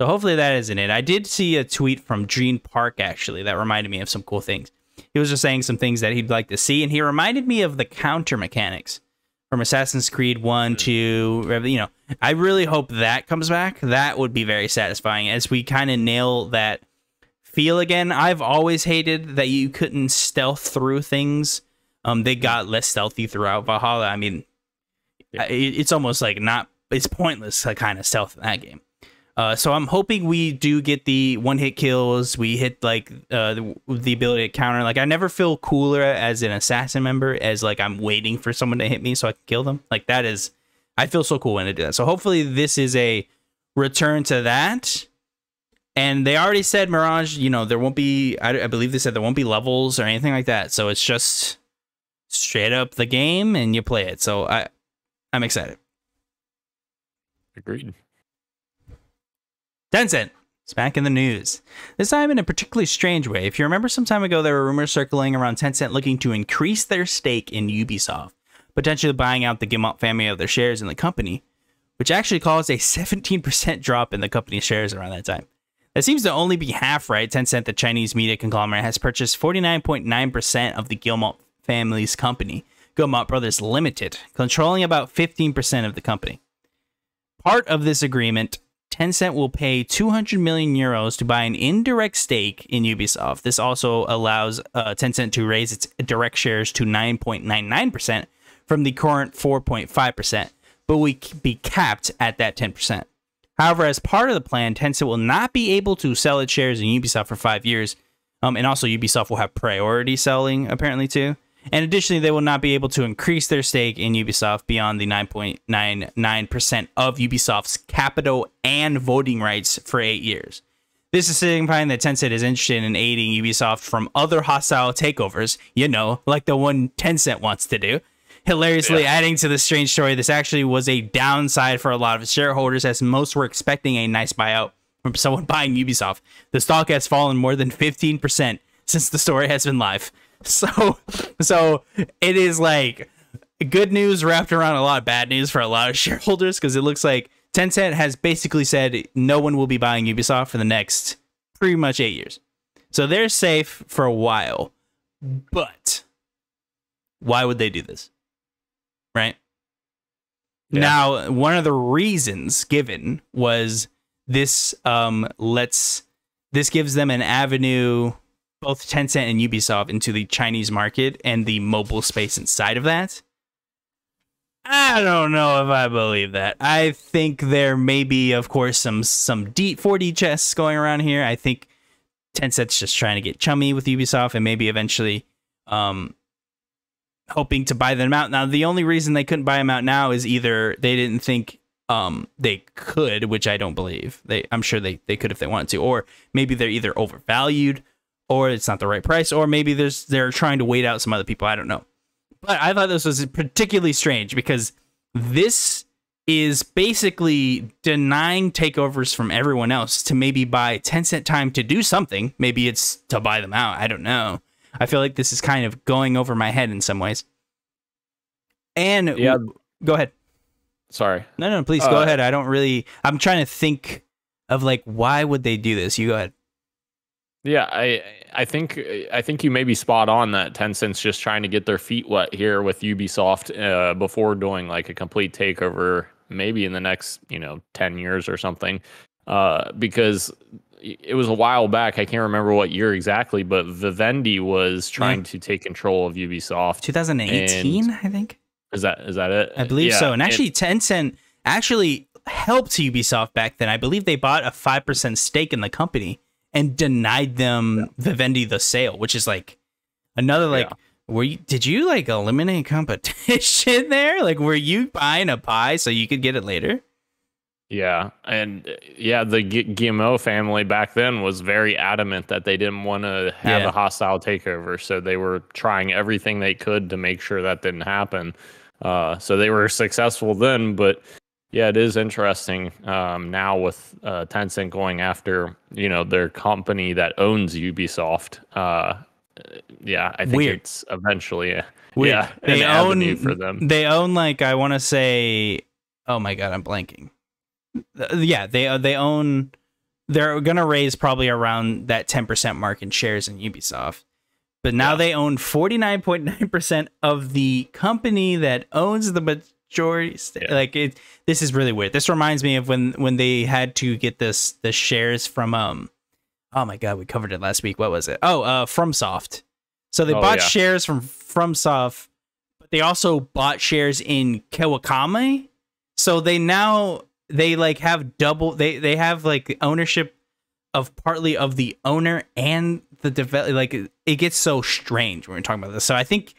so hopefully that isn't it. I did see a tweet from Gene Park actually that reminded me of some cool things he was just saying some things that he'd like to see, and he reminded me of the counter mechanics from Assassin's Creed One, Two. You know, I really hope that comes back. That would be very satisfying as we kind of nail that feel again. I've always hated that you couldn't stealth through things. Um, they got less stealthy throughout Valhalla. I mean, yeah. it, it's almost like not. It's pointless to kind of stealth in that game. Uh, so I'm hoping we do get the one hit kills. We hit like uh, the, the, ability to counter. Like I never feel cooler as an assassin member as like I'm waiting for someone to hit me so I can kill them. Like that is, I feel so cool when I do that. So hopefully this is a return to that. And they already said Mirage, you know, there won't be. I, I believe they said there won't be levels or anything like that. So it's just straight up the game and you play it. So I, I'm excited. Agreed. Tencent is back in the news. This time in a particularly strange way. If you remember some time ago, there were rumors circling around Tencent looking to increase their stake in Ubisoft, potentially buying out the Guillemot family of their shares in the company, which actually caused a *laughs* 17% drop in the company's shares around that time. That seems to only be half right. Tencent, the Chinese media conglomerate, has purchased 49.9% of the Guillemot family's company, Guillemot Brothers Limited, controlling about 15% of the company. Part of this agreement Tencent will pay 200 million euros to buy an indirect stake in Ubisoft. This also allows uh, Tencent to raise its direct shares to 9.99% from the current 4.5%, but will be capped at that 10%. However, as part of the plan, Tencent will not be able to sell its shares in Ubisoft for five years. Um, and also, Ubisoft will have priority selling, apparently, too. And additionally, they will not be able to increase their stake in Ubisoft beyond the 9.99% of Ubisoft's capital and voting rights for eight years. This is signifying that Tencent is interested in aiding Ubisoft from other hostile takeovers, you know, like the one Tencent wants to do. Hilariously, yeah. adding to the strange story, this actually was a downside for a lot of shareholders, as most were expecting a nice buyout from someone *laughs* buying Ubisoft. The stock has fallen more than 15% since the story has been live. *laughs* So, so it is like good news wrapped around a lot of bad news for a lot of *laughs* shareholders because it looks like Tencent has basically said no one will be buying Ubisoft for the next pretty much eight years. So they're safe for a while. But why would they do this? Right? Yeah. Now, one of the reasons given was this um let's this gives them an avenue both Tencent and Ubisoft into the Chinese market and the mobile space inside of that. I don't know if I believe that. I think there may be, of course, some some deep 4D chess going around here. I think Tencent's just trying to get chummy with Ubisoft and maybe eventually um, hoping to buy them out. Now, the only reason they couldn't buy them out now is either they didn't think um, they could, which I don't believe. They, I'm sure they, they could if they wanted to, or maybe they're either overvalued or it's not the right price, or maybe there's they're trying to wait out some other people. I don't know. But I thought this was particularly strange because this is basically denying takeovers from everyone else to maybe buy Tencent time to do something. Maybe it's to buy them out. I don't know. I feel like this is kind of going over my head in some ways. And yeah, go ahead. Sorry. No, no, please uh, go ahead. I don't really. I'm trying to think of like why would they do this. You go ahead. Yeah, I I think I think you may be spot on that Tencent's just trying to get their feet wet here with Ubisoft uh, before doing like a complete takeover, maybe in the next you know ten years or something, uh, because it was a while back. I can't remember what year exactly, but Vivendi was trying yeah. to take control of Ubisoft. 2018, I think. Is that is that it? I believe yeah, so. And actually, it, Tencent actually helped Ubisoft back then. I believe they bought a five percent stake in the company and denied them yeah. Vivendi the sale, which is like another like yeah. were you did you like eliminate competition *laughs* there? Like were you buying a pie so you could get it later? Yeah, and yeah, the G- Guillemot family back then was very adamant that they didn't want to have yeah. a hostile takeover, so they were trying everything they could to make sure that didn't happen. Uh, so they were successful then, but yeah, it is interesting um, now with uh, Tencent going after you know their company that owns Ubisoft. Uh, yeah, I think Weird. it's eventually a, Weird. yeah they own for them. They own like I want to say. Oh my god, I'm blanking. Uh, yeah, they uh, they own. They're gonna raise probably around that 10% mark in shares in Ubisoft. but now Yeah. they own 49.9% of the company that owns the majority sta- Yeah. like it this is really weird. This reminds me of when when they had to get this the shares from um oh my god we covered it last week. What was it? Oh uh fromsoft. So they Oh, bought yeah. shares from fromsoft but they also bought shares in kawakami. So they now they like have double they they have like ownership of partly of the owner and the develop like it, it gets so strange when we're talking about this. So i think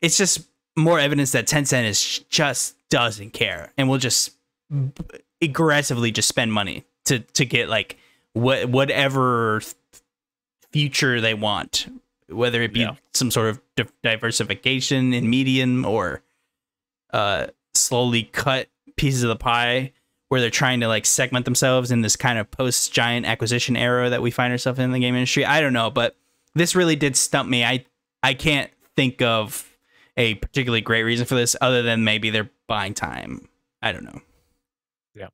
it's just more evidence that Tencent is just doesn't care and will just b- aggressively just spend money to to get like what whatever future they want whether it be Yeah. some sort of di- diversification in medium or uh slowly cut pieces of the pie where they're trying to like segment themselves in this kind of post giant acquisition era that we find ourselves in the game industry. I don't know, but this really did stump me. I I can't think of a particularly great reason for this other than maybe they're buying time. I don't know. Yeah.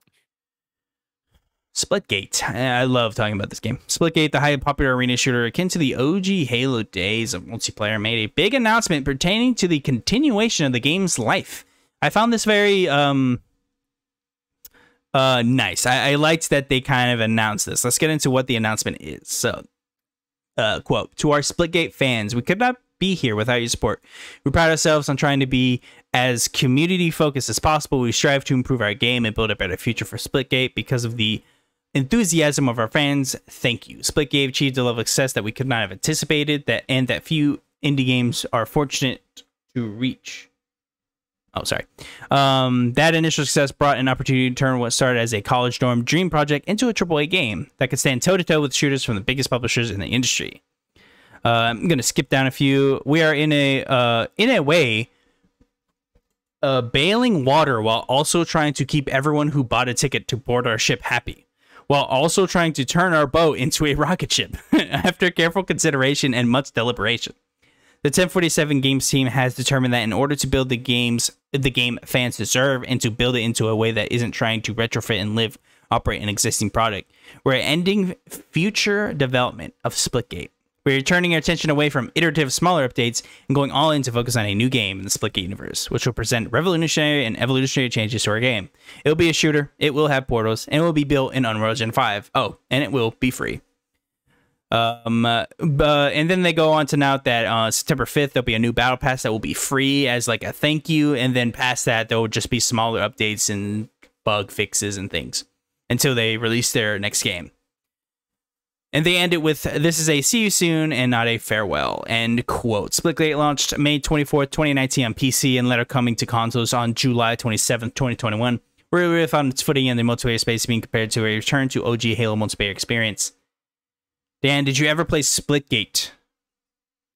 Splitgate. I love talking about this game. Splitgate, the highly popular arena shooter akin to the OG Halo days of multiplayer, made a big announcement pertaining to the continuation of the game's life. I found this very um uh nice. I, I liked that they kind of announced this. Let's get into what the announcement is. So uh quote to our Splitgate fans, we could not be here without your support. We pride ourselves on trying to be as community focused as possible. We strive to improve our game and build a better future for Splitgate because of the enthusiasm of our fans. Thank you. Splitgate achieved a level of success that we could not have anticipated that and that few indie games are fortunate to reach. Oh, sorry. Um, that initial success brought an opportunity to turn what started as a college dorm dream project into a AAA game that could stand toe to toe with shooters from the biggest publishers in the industry. Uh, I'm gonna skip down a few. We are in a uh, in a way uh, bailing water while also trying to keep everyone who bought a ticket to board our ship happy, while also trying to turn our boat into a *laughs* rocket ship *laughs* after careful consideration and much deliberation. The 1047 Games team has determined that in order to build the games the game fans deserve and to build it into a way that isn't trying to retrofit and live operate an existing product, we're ending future development of Splitgate. We're turning our attention away from iterative smaller updates and going all in to focus on a new game in the Splitgate universe, which will present revolutionary and evolutionary changes to our game. It will be a shooter, it will have portals, and it will be built in Unreal Engine 5. Oh, and it will be free. Um, uh, but, and then they go on to note that uh, September 5th, there'll be a new battle pass that will be free as like a thank you. And then past that, there will just be smaller updates and bug fixes and things until they release their next game. And they end it with this is a see you soon and not a farewell. End quote. Splitgate launched May 24th, 2019 on PC and later coming to consoles on July 27th, 2021, where it found its footing in the multiplayer space being compared to a return to OG Halo multiplayer experience. Dan, did you ever play Splitgate?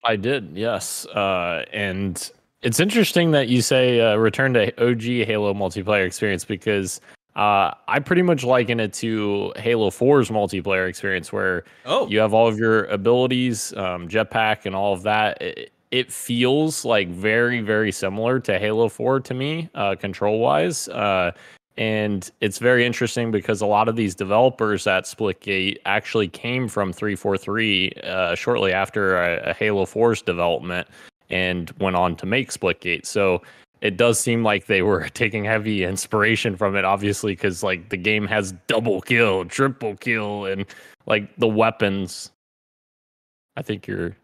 I did, yes. Uh, and it's interesting that you say uh, return to OG Halo multiplayer experience because uh, I pretty much liken it to Halo 4's multiplayer experience where Oh, you have all of your abilities, um, jetpack, and all of that. It, it feels like very, very similar to Halo 4 to me, uh, control wise. Uh, and it's very interesting because a lot of these developers at Splitgate actually came from 343 uh, shortly after a, a Halo 4's development and went on to make Splitgate. So it does seem like they were *laughs* taking heavy inspiration from it, obviously, because like the game has double kill, triple kill, and like the weapons. I think you're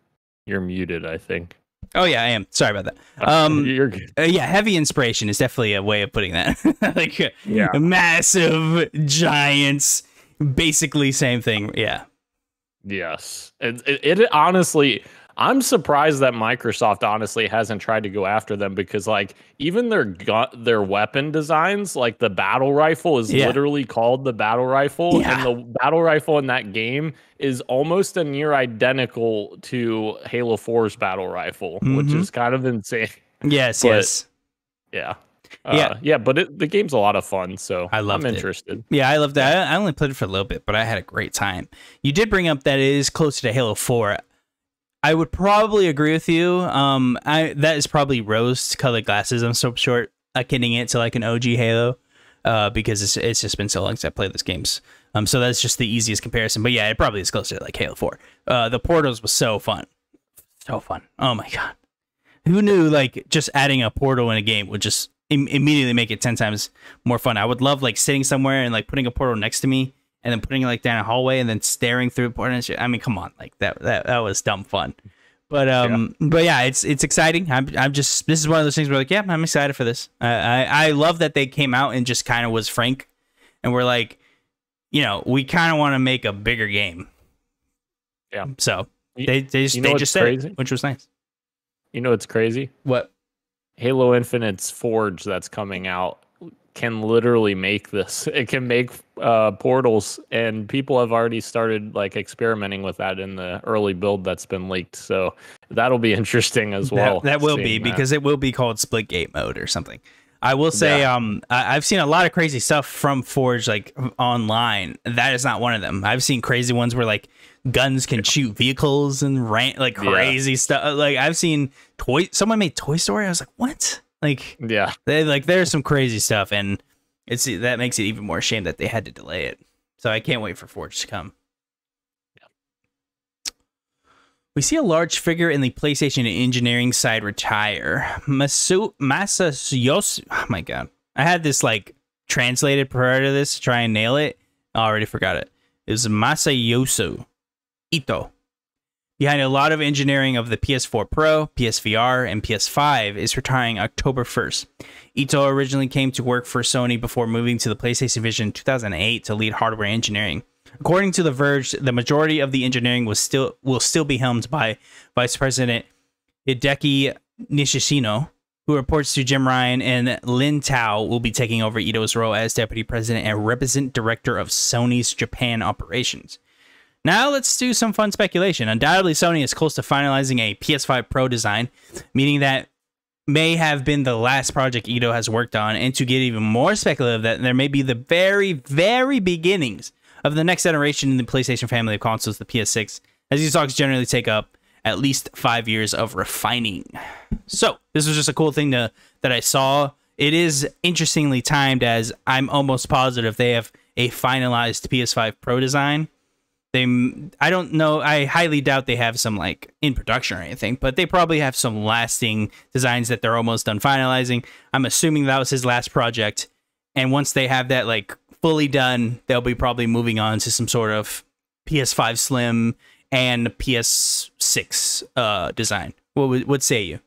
you're muted. I think. oh yeah, I am. Sorry about that. *laughs* Um, you're good. Uh, yeah, heavy inspiration is definitely a way of putting that. *laughs* like uh, Yeah. massive giants, basically same thing. Yeah. Yes, it, it, it honestly. I'm surprised that Microsoft honestly hasn't tried to go after them because like even their gun their weapon designs like the battle rifle is Yeah. literally called the battle rifle Yeah. and the battle rifle in that game is almost a near identical to Halo 4's battle rifle which Mhm. is kind of insane. Yes. But- yes. Yeah. Yeah. Uh, yeah, but it, the game's a lot of fun, so I loved I'm it. interested. Yeah, I loved that. I I only played it for a little bit, but I had a great time. You did bring up that it is closer to Halo Four. I would probably agree with you. Um, I that is probably rose-colored glasses. I'm so short akinning it to like an OG Halo, uh, because it's it's just been so long since I played those games. Um, so that's just the easiest comparison. But yeah, it probably is closer to like Halo Four. Uh, the Portals was so fun, So fun. Oh my god. Who knew like just adding a portal in a game would just Im- immediately make it 10 times more fun. I would love like sitting somewhere and like putting a portal next to me and then putting it like down a hallway and then staring through the portal and shit. I mean, come on. Like that that that was dumb fun. But um, yeah. but yeah, it's it's exciting. I'm I'm just this is one of those things where like, yeah, I'm excited for this. I I, I love that they came out and just kind of was frank, and we're like, you know, we kind of want to make a bigger game. Yeah. So they they just, you know they just said crazy? it, which was nice. You know, it's crazy. What? Halo Infinite's Forge that's coming out can literally make this. *laughs* It can make uh, portals, and people have already started like experimenting with that in the early build that's been leaked. So that'll be *laughs* interesting as well. That, that will be that. because it will be called split gate mode or something. I will say, yeah. um, I, have seen a lot of crazy stuff from Forge, like online. That is not one of them. I've seen crazy ones where like guns can shoot vehicles and rant like crazy yeah. stuff. Like I've seen toy. Someone made Toy Story. I was like, what? Like, yeah, they like there's some crazy stuff, and it's that makes it even more shame that they had to delay it. So I can't wait for Forge to come. We see a large figure in the PlayStation engineering side retire. Masu Masayos. Oh my god. I had this like translated prior to this to try and nail it. I already forgot it. It was Masayosu Ito. Behind a lot of engineering of the PS4 Pro, PSVR, and PS5 is retiring October 1st. Ito originally came to work for Sony before moving to the PlayStation Vision in 2008 to lead hardware engineering. According to The Verge, the majority of the engineering was still will still be helmed by Vice President Hideki Nishishino, who reports to Jim Ryan, and Lin Tao will be taking over Ito's role as Deputy President and Representative Director of Sony's Japan operations. Now let's do some fun speculation. Undoubtedly, Sony is close to finalizing a PS5 Pro design, meaning that may have been the last project Ito has worked on, and to get even more speculative, that there may be the very, very beginnings of the next generation in the PlayStation family of consoles, the PS6, as these talks generally take up at least five years of refining. So this was just a cool thing to that I saw. It is interestingly timed as I'm almost positive they have a finalized PS5 Pro design. They, I don't know. I highly doubt they have some like in production or anything, but they probably have some lasting designs that they're almost done finalizing. I'm assuming that was his last project, and once they have that like fully done, they'll be probably moving on to some sort of PS5 Slim and PS6 uh, design. What would what say you?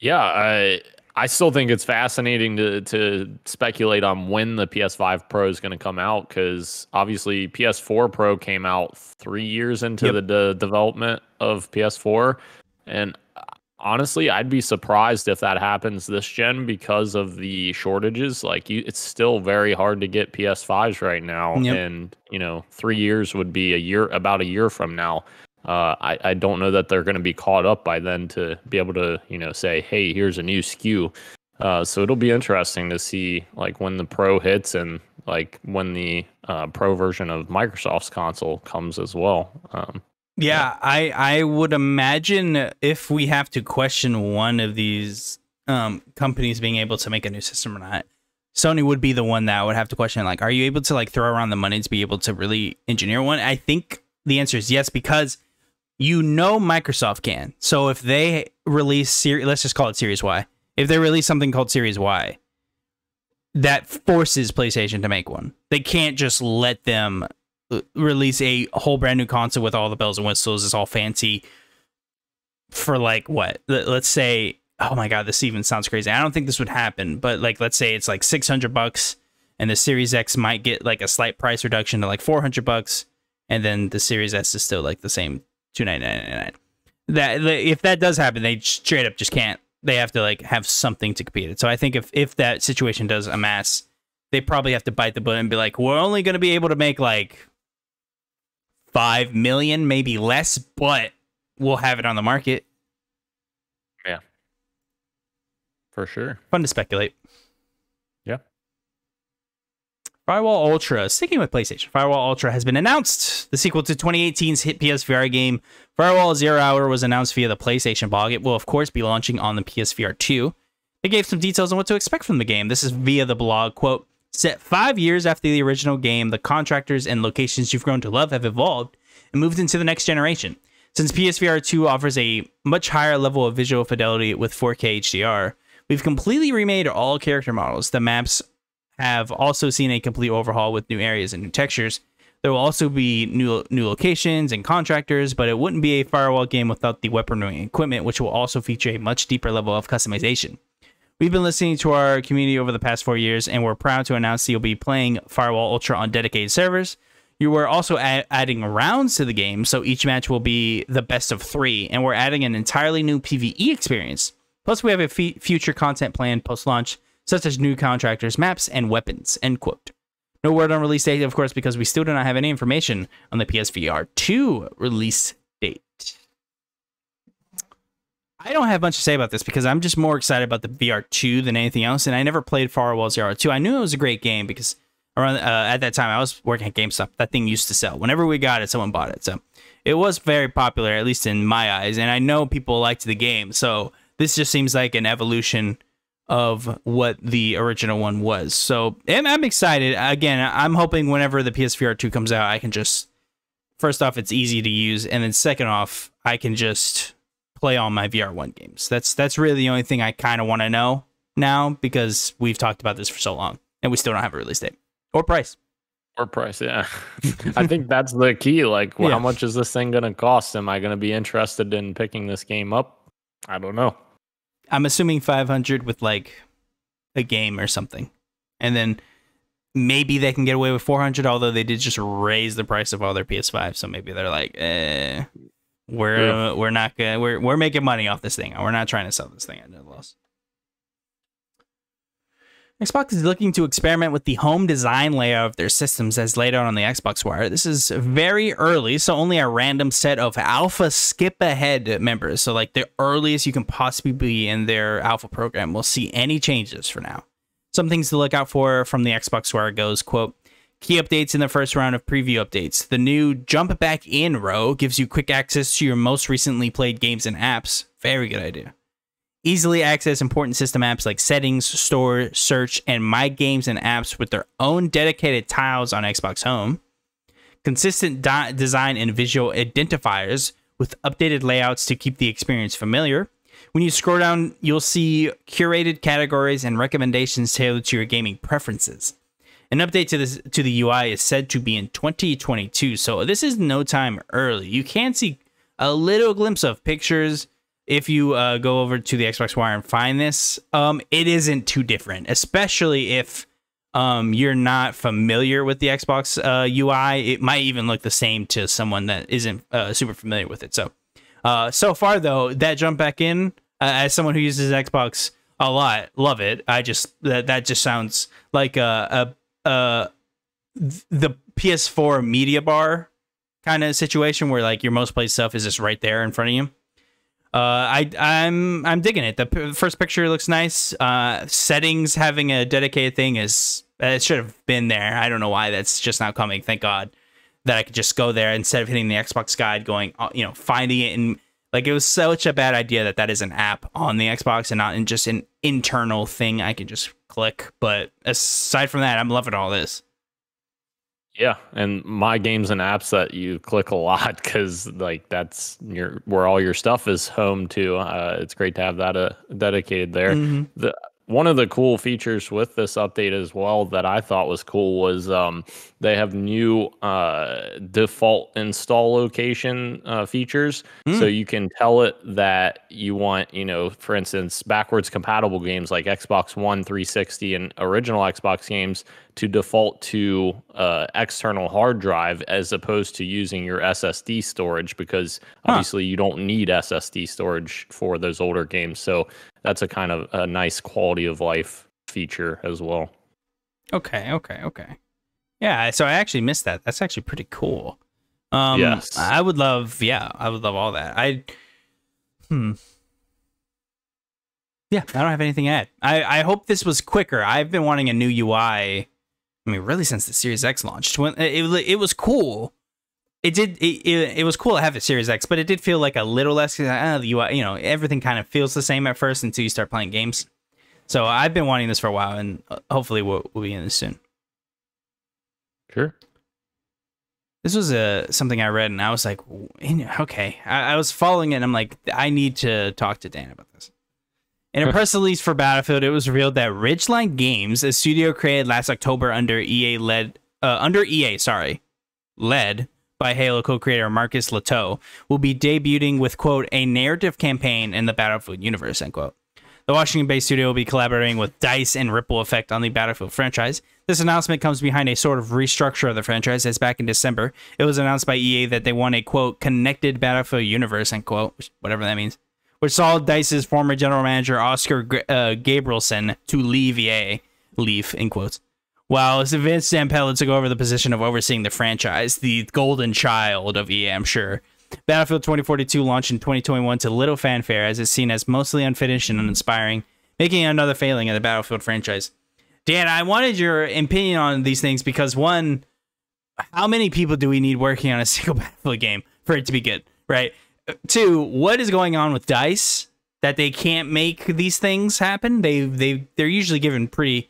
Yeah, I I still think it's fascinating to to speculate on when the PS5 Pro is going to come out because obviously PS4 Pro came out three years into yep. the de- development of PS4, and uh, honestly, I'd be surprised if that happens this gen because of the shortages. Like, you, it's still very hard to get PS5s right now, yep. and you know, three years would be a year, about a year from now. Uh, I, I don't know that they're going to be caught up by then to be able to, you know, say, hey, here's a new SKU. Uh, so it'll be interesting to see like when the Pro hits and like when the uh, Pro version of Microsoft's console comes as well. Um, yeah, I I would imagine if we have to question one of these um, companies being able to make a new system or not, Sony would be the one that would have to question like, are you able to like throw around the money to be able to really engineer one? I think the answer is yes because you know Microsoft can. So if they release Series, let's just call it Series Y. If they release something called Series Y, that forces PlayStation to make one. They can't just let them uh, release a whole brand new console with all the bells and whistles. It's all fancy for like what? Let's say, oh my god, this even sounds crazy. I don't think this would happen, but like let's say it's like 600 bucks and the Series X might get like a slight price reduction to like 400 bucks and then the Series S is still like the same 299.99. That if that does happen, they straight up just can't. They have to like have something to compete it. So I think if if that situation does amass, they probably have to bite the bullet and be like, we're only going to be able to make like 5 million, maybe less, but we'll have it on the market. Yeah. For sure. Fun to speculate. Yeah. Firewall Ultra. Sticking with PlayStation, Firewall Ultra has been announced. The sequel to 2018's hit PSVR game Firewall Zero Hour was announced via the PlayStation blog. It will, of course, be launching on the PSVR 2. They gave some details on what to expect from the game. This is via the blog. Quote, Set five years after the original game, the contractors and locations you've grown to love have evolved and moved into the next generation. Since PSVR 2 offers a much higher level of visual fidelity with 4K HDR, we've completely remade all character models. The maps have also seen a complete overhaul with new areas and new textures. There will also be new new locations and contractors, but it wouldn't be a firewall game without the weaponry equipment, which will also feature a much deeper level of customization. We've been listening to our community over the past four years, and we're proud to announce that you'll be playing Firewall Ultra on dedicated servers. You are also add- adding rounds to the game, so each match will be the best of three, and we're adding an entirely new PvE experience. Plus, we have a future content plan post launch, such as new contractors, maps, and weapons. End quote. No word on release date, of course, because we still do not have any information on the PSVR 2 release date. I don't have much to say about this because I'm just more excited about the VR 2 than anything else. And I never played Firewall Zero 2. I knew it was a great game because around uh, at that time I was working at GameStop. That thing used to sell. Whenever we got it, someone bought it. So it was very popular, at least in my eyes. And I know people liked the game. So this just seems like an evolution of what the original one was. So I'm, I'm excited. Again, I'm hoping whenever the PSVR 2 comes out, I can just first off, it's easy to use, and then second off, I can just play all my VR1 games. That's that's really the only thing I kind of want to know now because we've talked about this for so long and we still don't have a release date or price. Or price, yeah. *laughs* I think that's the key. Like, well, Yeah. how much is this thing going to cost? Am I going to be interested in picking this game up? I don't know. I'm assuming 500 with like a game or something. And then maybe they can get away with 400 although they did just raise the price of all their PS5 so maybe they're like eh we're Yeah. we're not gonna we're we're making money off this thing. We're not trying to sell this thing at no loss. Xbox is looking to experiment with the home design layout of their systems as laid out on the Xbox Wire. This is very early, so only a random set of alpha skip ahead members, so like the earliest you can possibly be in their alpha program, will see any changes for now. Some things to look out for from the Xbox Wire goes, quote, Key updates in the first round of preview updates. The new Jump Back In row gives you quick access to your most recently played games and apps. Very good idea. Easily access important system apps like Settings, Store, Search, and My Games and Apps with their own dedicated tiles on Xbox Home. Consistent design and visual identifiers with updated layouts to keep the experience familiar. When you scroll down, you'll see curated categories and recommendations tailored to your gaming preferences. An update to this to the UI is said to be in 2022, so this is no time early. You can see a little glimpse of pictures if you uh, go over to the Xbox Wire and find this. Um, it isn't too different, especially if um, you're not familiar with the Xbox uh, UI. It might even look the same to someone that isn't uh, super familiar with it. So, uh, so far though, that jump back in uh, as someone who uses Xbox a lot, love it. I just that that just sounds like a a, a the PS4 media bar kind of situation where like your most played stuff is just right there in front of you. Uh, I I'm I'm digging it. The first picture looks nice. Uh, settings having a dedicated thing is it should have been there. I don't know why that's just not coming. Thank God that I could just go there instead of hitting the Xbox guide, going uh, you know finding it and like it was such a bad idea that that is an app on the Xbox and not in just an internal thing I can just click. But aside from that, I'm loving all this. Yeah, and my games and apps that you click a lot *laughs* because like that's your where all your stuff is home to. Uh, it's great to have that uh, dedicated there. Mhm. The one of the cool features with this update as well that I thought was cool was um, they have new uh, default install location uh, features. So you can tell it that you want, you know, for instance, backwards compatible games like Xbox One, 360, and original Xbox games to default to uh, external hard drive as opposed to using your SSD storage because Huh. obviously you don't need SSD storage for those older games. So that's a kind of a nice quality of life feature as well. Okay, okay, okay. Yeah, so I actually missed that. That's actually pretty cool. Um Yes. I would love yeah, I would love all that. I hmm. Yeah, I don't have anything to add. I, I hope this was quicker. I've been wanting a new UI. I mean, really since the Series X launched. When it, it, it was cool. It did. It, it, it was cool to have the Series X, but it did feel like a little less. Uh, the UI, you know, everything kind of feels the same at first until you start playing games. So I've been wanting this for a while, and uh, hopefully we'll, we'll be in this soon. Sure. this was a something I read, and I was like, okay. I, I was following it, and I'm like, I need to talk to Dan about this. In a press release for Battlefield, it was revealed that Ridgeline Games, a studio created last October under EA led uh, under EA, sorry, led by Halo co-creator Marcus Lehto, will be debuting with quote a narrative campaign in the Battlefield universe end quote. The Washington-based studio will be collaborating with Dice and Ripple Effect on the Battlefield franchise. This announcement comes behind a sort of restructure of the franchise, as back in December, it was announced by EA that they want a quote connected Battlefield universe end quote, whatever that means which saw Dice's former general manager Oskar uh, Gabrielson to leave EA, leave in quotes. While Vince Zampella took over the position of overseeing the franchise, the golden child of EA, I'm sure. Battlefield 2042 launched in 2021 to little fanfare as it's seen as mostly unfinished and uninspiring, making another failing of the Battlefield franchise. Dan, I wanted your opinion on these things because one, how many people do we need working on a *laughs* single Battlefield game for it to be good, right? two, what is going on with Dice that they can't make these things happen? They they they're usually given pretty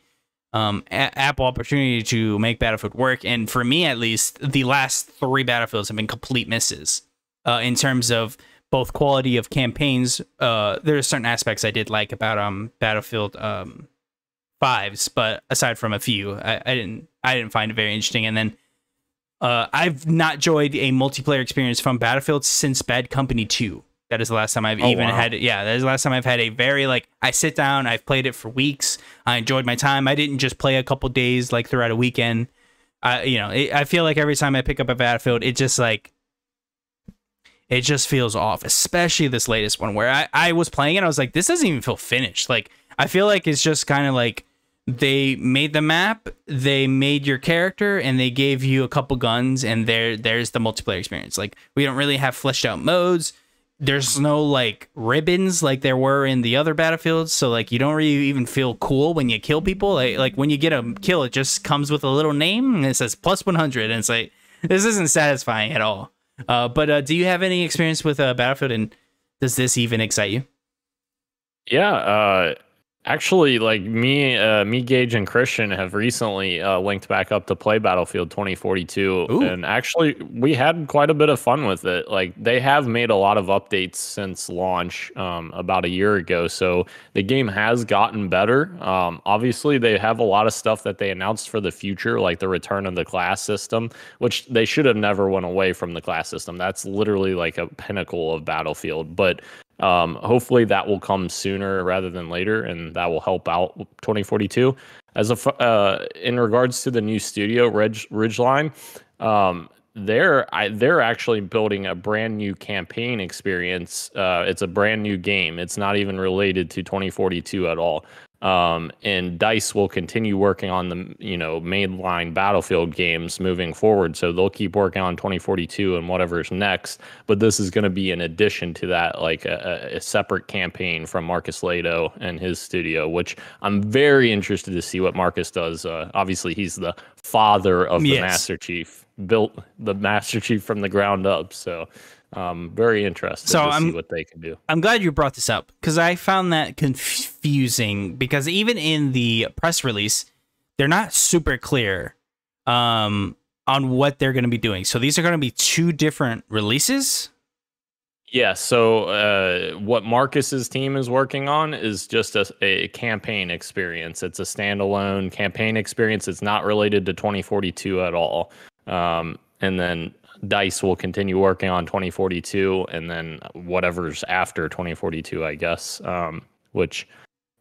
um ample opportunity to make Battlefield work, and for me at least, the last three Battlefields have been complete misses uh, in terms of both quality of campaigns. Uh, there are certain aspects I did like about um Battlefield um fives, but aside from a few, I, I didn't I didn't find it very interesting, and then uh, I've not enjoyed a multiplayer experience from Battlefield since Bad Company 2. That is the last time I've oh, even wow. had it. Yeah, that is the last time I've had a very like I sit down, I've played it for weeks. I enjoyed my time. I didn't just play a couple days like throughout a weekend. I you know, it, I feel like every time I pick up a Battlefield, it just like it just feels off, especially this latest one where I, I was playing it. I was like, this doesn't even feel finished. Like, I feel like it's just kind of like they made the map, they made your character, and they gave you a couple guns, and there there's the multiplayer experience. Like we don't really have fleshed out modes. There's no like ribbons like there were in the other battlefields, so like you don't really even feel cool when you kill people. Like like when you get a kill, it just comes with a little name and it says plus 100, and it's like this isn't satisfying at all. Uh, but uh, do you have any experience with uh, Battlefield, and does this even excite you? Yeah, uh, Actually, like me, uh, me, Gage, and Christian have recently uh, linked back up to play Battlefield 2042, Ooh. and actually, we had quite a bit of fun with it. Like they have made a lot of updates since launch um, about a year ago, so the game has gotten better. Um, obviously, they have a lot of stuff that they announced for the future, like the return of the class system, which they should have never went away from the class system. That's literally like a pinnacle of Battlefield, but um, hopefully that will come sooner rather than later, and that will help out 2042. As a uh, in regards to the new studio Ridge Ridgeline, um, they're I, they're actually building a brand new campaign experience. Uh, it's a brand new game. It's not even related to 2042 at all. Um, and Dice will continue working on the you know mainline Battlefield games moving forward. So they'll keep working on 2042 and whatever's next. But this is going to be in addition to that, like a, a, separate campaign from Marcus Lehto and his studio, which I'm very interested to see what Marcus does. Uh, obviously, he's the father of the yes. Master Chief, built the Master Chief from the ground up. So um, very interested so to I'm, see what they can do. I'm glad you brought this up because I found that confusing because even in the press release, they're not super clear um, on what they're going to be doing. So these are going to be two different releases. Yeah. So uh, what Marcus's team is working on is just a, a campaign experience. It's a standalone campaign experience. It's not related to 2042 at all. Um, and then Dice will continue working on 2042 and then whatever's after 2042, I guess. Um, which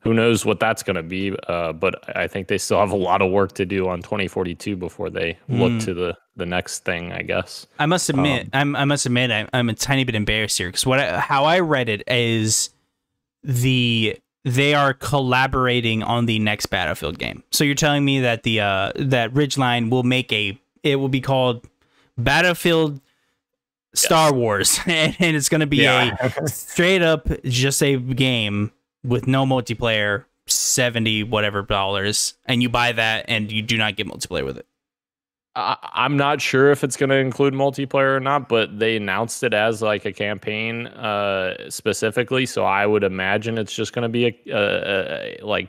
who knows what that's going to be. Uh, but I think they still have a lot of work to do on 2042 before they mm. look hmm. to the the next thing. I guess. I must admit, um, I'm, I must admit, I'm, I'm a tiny bit embarrassed here because what I, how I read it is the they are collaborating on the next Battlefield game. So you're telling me that the uh, that Ridgeline will make a it will be called Battlefield Star yes. Wars, *laughs* and, it's going to be yeah. a *laughs* straight up just a game with no multiplayer, seventy whatever dollars, and you buy that and you do not get multiplayer with it. I, I'm not sure if it's going to include multiplayer or not, but they announced it as like a campaign uh, specifically, so I would imagine it's just going to be a, a, a like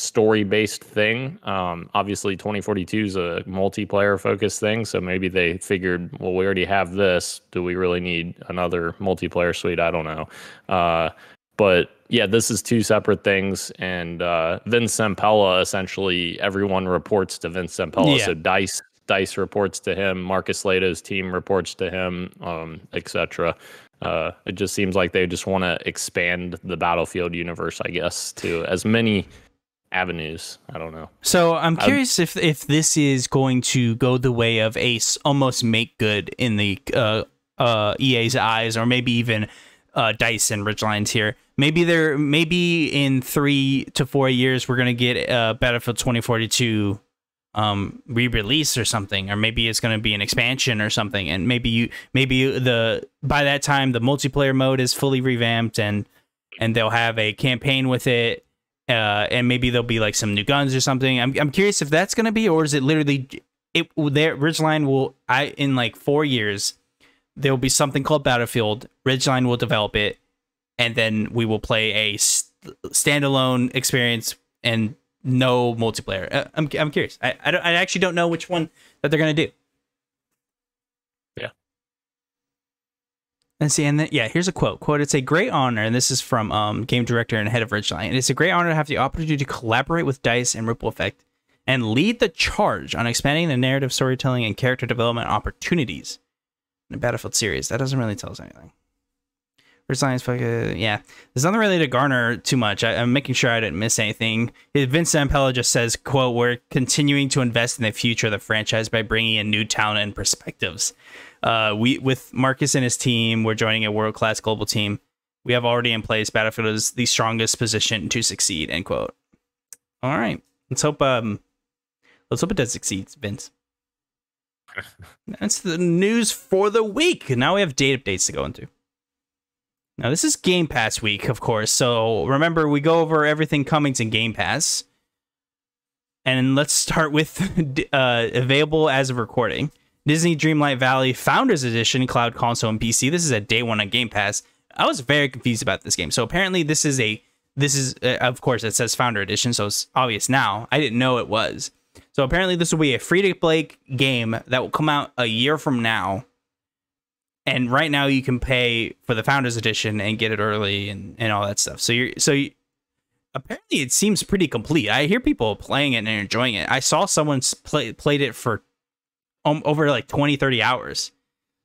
story based thing. Um, obviously, 2042 is a multiplayer focused thing. So maybe they figured, well, we already have this. Do we really need another multiplayer suite? I don't know. Uh, but yeah, this is two separate things. And uh, Vince Zampella, essentially, everyone reports to Vince Zampella. Yeah. So Dice Dice reports to him, Marcus Lehto's team reports to him, um, etc. Uh, it just seems like they just want to expand the Battlefield universe, I guess, to as many avenues. I don't know. So I'm curious i if if this is going to go the way of Ace, almost make good in the uh, uh, EA's eyes, or maybe even uh, Dice and Ridgelines here. Maybe they're maybe in three to four years we're gonna get uh, Battlefield 2042 um re-release or something or maybe it's going to be an expansion or something and maybe you maybe you, the by that time the multiplayer mode is fully revamped and and they'll have a campaign with it uh, and maybe there'll be like some new guns or something. I'm I'm curious if that's gonna be, or is it literally it? There, Ridgeline will I in like four years there will be something called Battlefield. Ridgeline will develop it, and then we will play a st- standalone experience and no multiplayer. Uh, I'm I'm curious. I I, I actually don't know which one that they're gonna do. And see, and then, yeah, here's a quote. Quote, it's a great honor, and this is from um, game director and head of Ridgeline. It's a great honor to have the opportunity to collaborate with DICE and Ripple Effect and lead the charge on expanding the narrative storytelling and character development opportunities in the Battlefield series. That doesn't really tell us anything. Ridgeline's fucking, yeah. There's nothing really to garner too much. I, am making sure I didn't miss anything. Vince Zampella just says, quote, we're continuing to invest in the future of the franchise by bringing in new talent and perspectives uh, we with Marcus and his team, we're joining a world class global team. We have already in place. Battlefield is the strongest position to succeed. End quote. All right, let's hope. Um, let's hope it does succeed, Vince. *laughs* That's the news for the week. Now we have date updates to go into. Now this is Game Pass week, of course. So remember, we go over everything coming to Game Pass, and let's start with *laughs* uh, available as of recording. Disney Dreamlight Valley Founders Edition Cloud Console and PC. This is a day one on Game Pass. I was very confused about this game. So apparently this is a this is uh, of course it says Founder Edition, so it's obvious now. I didn't know it was. So apparently this will be a free to play game that will come out a year from now. And right now you can pay for the Founders Edition and get it early and, and all that stuff. So you're so you, apparently it seems pretty complete. I hear people playing it and enjoying it. I saw someone play, played it for um, over like 20, 30 hours.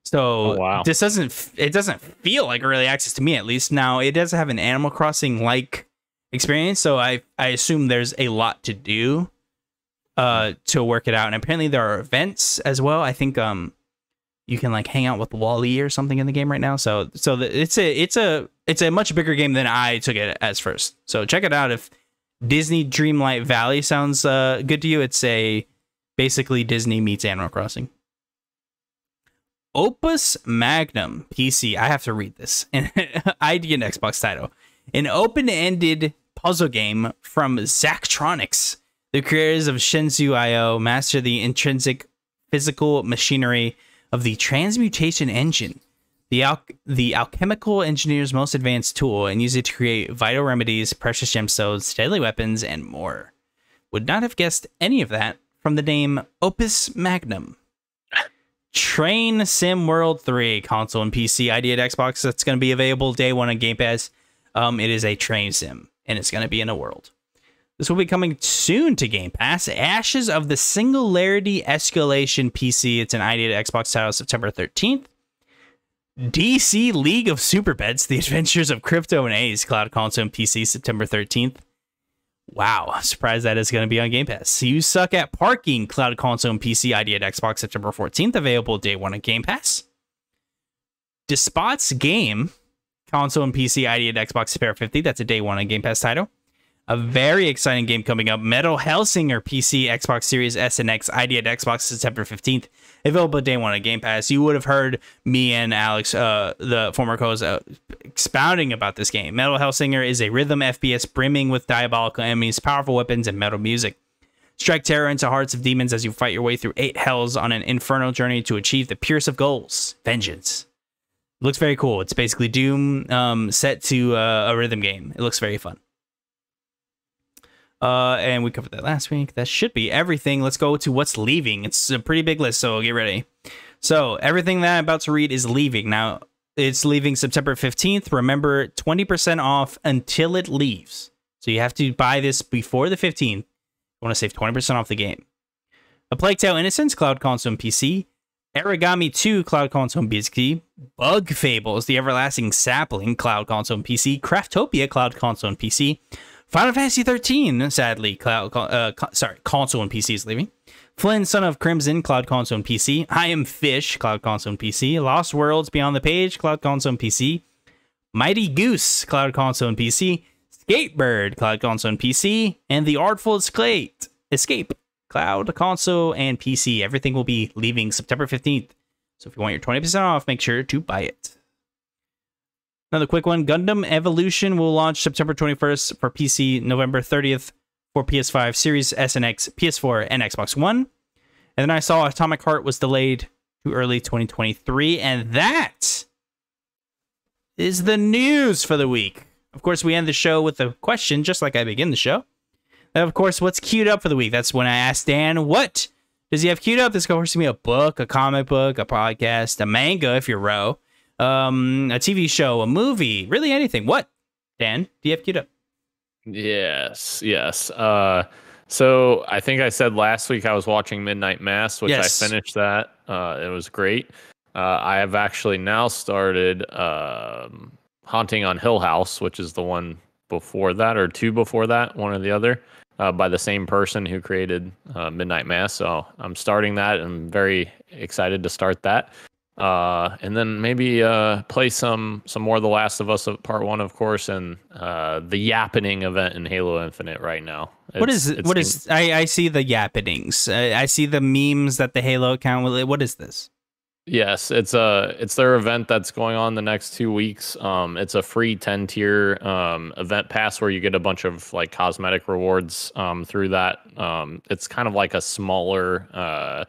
So oh, wow. this doesn't it doesn't feel like early access to me at least. Now it does have an Animal Crossing like experience, so I I assume there's a lot to do uh to work it out. And apparently there are events as well. I think um you can like hang out with WALL-E or something in the game right now. So so the, it's a it's a it's a much bigger game than I took it as first. So check it out if Disney Dreamlight Valley sounds uh good to you. It's a basically Disney meets Animal Crossing. Opus Magnum PC. I have to read this. *laughs* An ID and Xbox title. An open-ended puzzle game from Zachtronics, the creators of Shenzhen I/O, master the intrinsic physical machinery of the transmutation engine, the, al- the alchemical engineer's most advanced tool, and use it to create vital remedies, precious gemstones, deadly weapons, and more. Would not have guessed any of that from the name Opus Magnum. Train Sim World 3 console and PC ID at Xbox. That's going to be available day one on Game Pass. Um, it is a train sim, and it's going to be in a world. This will be coming soon to Game Pass. Ashes of the Singularity Escalation PC. It's an ID at Xbox title September 13th. DC League of Super Pets, The Adventures of Krypto and Ace, Cloud Console and PC, September 13th. Wow, surprised that is going to be on Game Pass. You Suck at Parking, Cloud Console and PC ID at Xbox September 14th, available day one on Game Pass. Despots Game, console and PC ID at Xbox September 50, that's a day one on Game Pass title a very exciting game coming up Metal Hellsinger PC, Xbox Series S and X, ID at Xbox September 15th. Available day one on Game Pass. You would have heard me and Alex, uh, the former co host, uh, expounding about this game. Metal Hellsinger is a rhythm FPS brimming with diabolical enemies, powerful weapons, and metal music. Strike terror into hearts of demons as you fight your way through eight hells on an infernal journey to achieve the purest of goals vengeance. Looks very cool. It's basically Doom um, set to uh, a rhythm game. It looks very fun. Uh, and we covered that last week. That should be everything. Let's go to what's leaving. It's a pretty big list, so get ready. So everything that I'm about to read is leaving. Now it's leaving September 15th. Remember, 20% off until it leaves. So you have to buy this before the 15th. I want to save 20% off the game. A Plague Tale Innocence, Cloud Console and PC. Origami 2, Cloud Console and PC. Bug Fables, The Everlasting Sapling, Cloud Console and PC. Craftopia, Cloud Console and PC. Final Fantasy 13, sadly, cloud, uh, sorry, console and PC is leaving. Flynn, Son of Crimson, Cloud Console and PC. I Am Fish, Cloud Console and PC. Lost Words, Beyond the Page, Cloud Console and PC. Mighty Goose, Cloud Console and PC. Skatebird, Cloud Console and PC. And The Artful Escape, Escape, Cloud Console and PC. Everything will be leaving September 15th. So if you want your 20% off, make sure to buy it. Another quick one Gundam Evolution will launch September 21st for PC, November 30th for PS5, Series S and X, PS4, and Xbox One. And then I saw Atomic Heart was delayed to early 2023. And that is the news for the week. Of course, we end the show with a question, just like I begin the show. And of course, what's queued up for the week? That's when I asked Dan, what does he have queued up? This could be a book, a comic book, a podcast, a manga if you're Ro, um, a TV show, a movie, really anything. What, Dan, do you have queued up? Yes, yes. Uh, so I think I said last week I was watching Midnight Mass, which yes. I finished that. Uh, it was great. Uh, I have actually now started um, Haunting on Hill House, which is the one before that, or two before that, one or the other, uh, by the same person who created uh, Midnight Mass. So I'm starting that. and I'm very excited to start that uh, and then maybe uh, play some some more of The Last of Us Part One, of course, and uh, the Yappening event in Halo Infinite right now. It's, what is what is? I, I see the Yappenings. I, I see the memes that the Halo account. Will, what is this? Yes, it's a it's their event that's going on the next two weeks. Um, it's a free ten tier um, event pass where you get a bunch of like cosmetic rewards um, through that. Um, it's kind of like a smaller uh,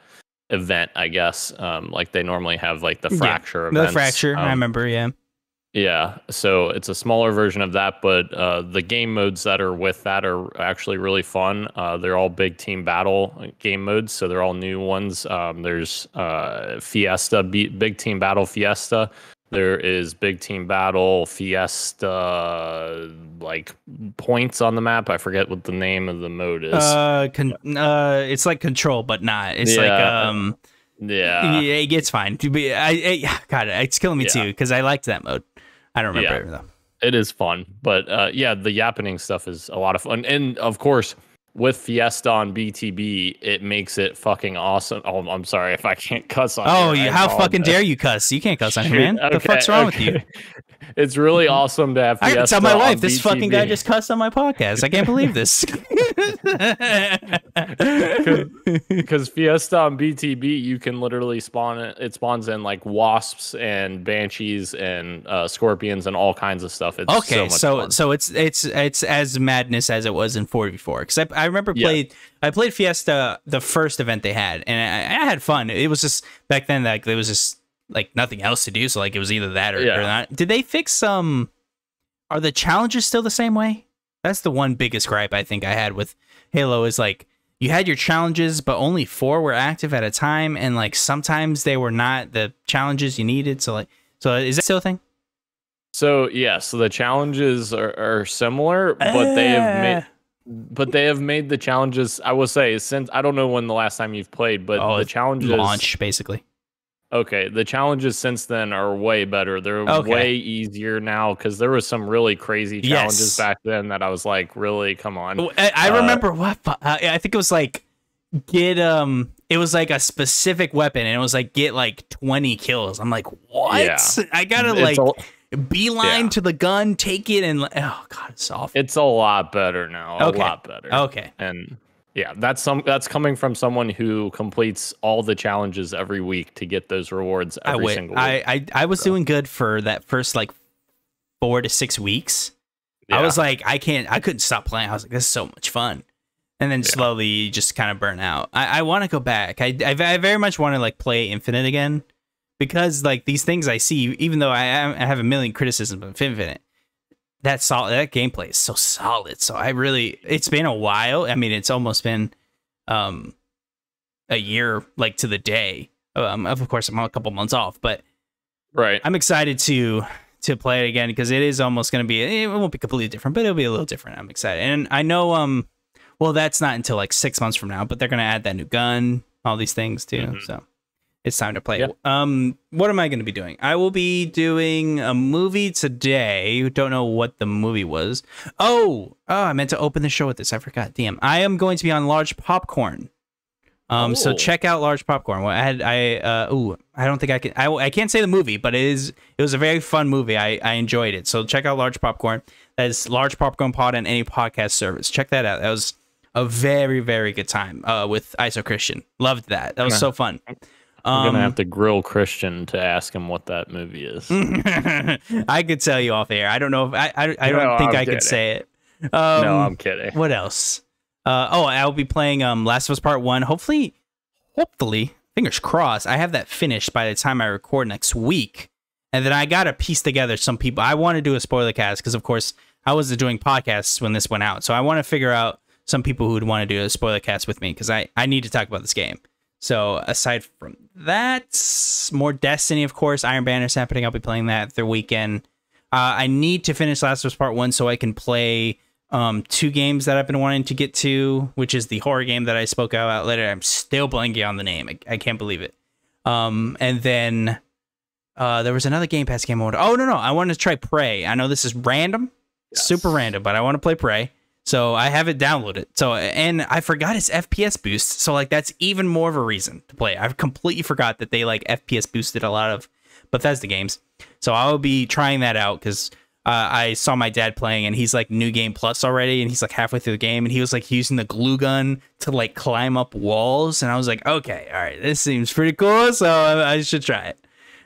event, I guess. Um, like they normally have like the fracture yeah, The fracture, um, I remember, yeah. Yeah, so it's a smaller version of that, but uh, the game modes that are with that are actually really fun. Uh, they're all big team battle game modes, so they're all new ones. Um, there's uh, Fiesta, big team battle Fiesta, there is Big Team Battle, Fiesta, like points on the map. I forget what the name of the mode is. Uh, con- uh it's like Control, but not. It's yeah. like um, yeah, yeah, gets fine. Be, I, I God, it's killing me yeah. too because I liked that mode. I don't remember yeah. it though. It is fun, but uh, yeah, the yappening stuff is a lot of fun, and of course with Fiesta on BTB, it makes it fucking awesome. Oh, I'm sorry if I can't cuss on. Oh, you, how fucking dare you cuss? You can't cuss on here, man. okay, *laughs* the fuck's wrong okay. with you? *laughs* *laughs* It's really awesome to have. Fiesta I tell my wife this BTB. fucking guy just cussed on my podcast. I can't believe this. *laughs* Because Fiesta on BTB, you can literally spawn it. It spawns in like wasps and banshees and uh, scorpions and all kinds of stuff. It's okay, so so, so, it's it's it's as madness as it was in 4v4. Because I, I remember yeah. played I played Fiesta the first event they had, and I, I, had fun. It was just back then like it was just like nothing else to do, so like it was either that or, yeah. or not. Did they fix some? Um, are the challenges still the same way? That's the one biggest gripe I think I had with Halo is like you had your challenges, but only four were active at a time, and like sometimes they were not the challenges you needed. So like, so is that still a thing? So yeah, so the challenges are, are similar, but uh, they have made eh but they have made the challenges. I will say since I don't know when the last time you've played, but oh, the challenges launch basically. Okay, the challenges since then are way better. They're okay. way easier now because there was some really crazy challenges yes. back then that I was like, really, come on. I, I uh, remember what I think it was like get um it was like a specific weapon and it was like get like 20 kills. I'm like, what? Yeah. I gotta it's like a, beeline yeah. to the gun, take it, and oh god, it's awful. It's a lot better now. Okay. A lot better. Okay. And yeah, that's some that's coming from someone who completes all the challenges every week to get those rewards every I would, single week. I, I I was so. doing good for that first like four to six weeks. Yeah. I was like, I can't, I couldn't stop playing. I was like, this is so much fun. And then yeah. slowly just kind of burn out. I, I want to go back. I, I, I very much want to like play Infinite again because like these things I see, even though I, I have a million criticisms of Infinite, that solid that gameplay is so solid. So I really it's been a while. I mean, it's almost been um a year like to the day. Um, of course, I'm a couple months off, but right. I'm excited to to play it again because it is almost going to be it won't be completely different, but it'll be a little different. I'm excited, and I know um well that's not until like six months from now, but they're going to add that new gun, all these things too. Mm-hmm. So it's time to play. Yep. Um, what am I going to be doing? I will be doing a movie today. Don't know what the movie was. Oh, oh, I meant to open the show with this. I forgot. Damn. I am going to be on Large Popcorn. Um, oh. so check out Large Popcorn. Well, I had I uh ooh, I don't think I can I, I can't say the movie, but it is it was a very fun movie. I I enjoyed it. So check out Large Popcorn. That is Large Popcorn Pod on any podcast service. Check that out. That was a very very good time uh with ISO Christian. Loved that. That was yeah. so fun. I'm gonna have um, to grill Christian to ask him what that movie is. *laughs* I could tell you off air. I don't know if I I, I don't no, think I'm i kidding. could say it. Um, no, I'm kidding. What else? Uh, oh, I'll be playing um Last of Us Part One. Hopefully, hopefully, fingers crossed. I have that finished by the time I record next week, and then I gotta piece together some people. I want to do a spoiler cast because, of course, I was doing podcasts when this went out, so I want to figure out some people who would want to do a spoiler cast with me because I I need to talk about this game. So aside from that, more Destiny, of course. Iron Banner is happening. I'll be playing that the weekend. Uh, I need to finish Last of Us Part One so I can play um, two games that I've been wanting to get to, which is the horror game that I spoke about later. I'm still blanking on the name. I, I can't believe it. Um, and then uh, there was another Game Pass game I wanted. Oh no, no, I wanted to try Prey. I know this is random, yes. super random, but I want to play Prey. So I have it downloaded. So and I forgot it's FPS boost. So like that's even more of a reason to play. I've completely forgot that they like FPS boosted a lot of Bethesda games. So I will be trying that out because uh, I saw my dad playing and he's like new game plus already and he's like halfway through the game and he was like using the glue gun to like climb up walls and I was like okay all right this seems pretty cool so I, I should try it.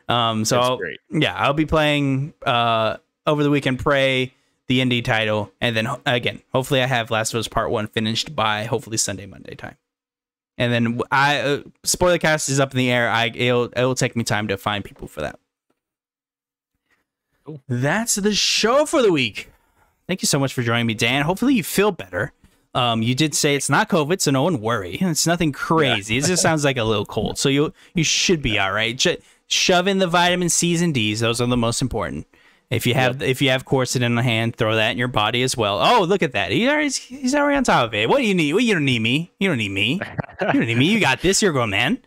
Um, so I'll, yeah I'll be playing uh, over the weekend Prey the indie title, and then again, hopefully, I have Last of Us Part One finished by hopefully Sunday, Monday time. And then I uh, spoiler cast is up in the air. I it'll it'll take me time to find people for that. Cool. That's the show for the week. Thank you so much for joining me, Dan. Hopefully, you feel better. Um, you did say it's not COVID, so no one worry. It's nothing crazy. Yeah. it just sounds like a little cold, so you you should be all right. Just shove in the vitamin C's and D's; those are the most important. If you have yep. if you have quercetin in the hand, throw that in your body as well. Oh, look at that! He's already he's already on top of it. What do you need? Well, you don't need me. You don't need me. You don't need me. You got this. You're going, man.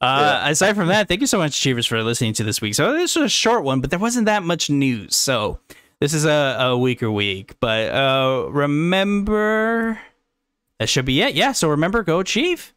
Uh, yeah. Aside from that, thank you so much, Cheevers, for listening to this week. So this was a short one, but there wasn't that much news. So this is a, a weaker week. But uh, remember, that should be it. Yeah. So remember, go Chief.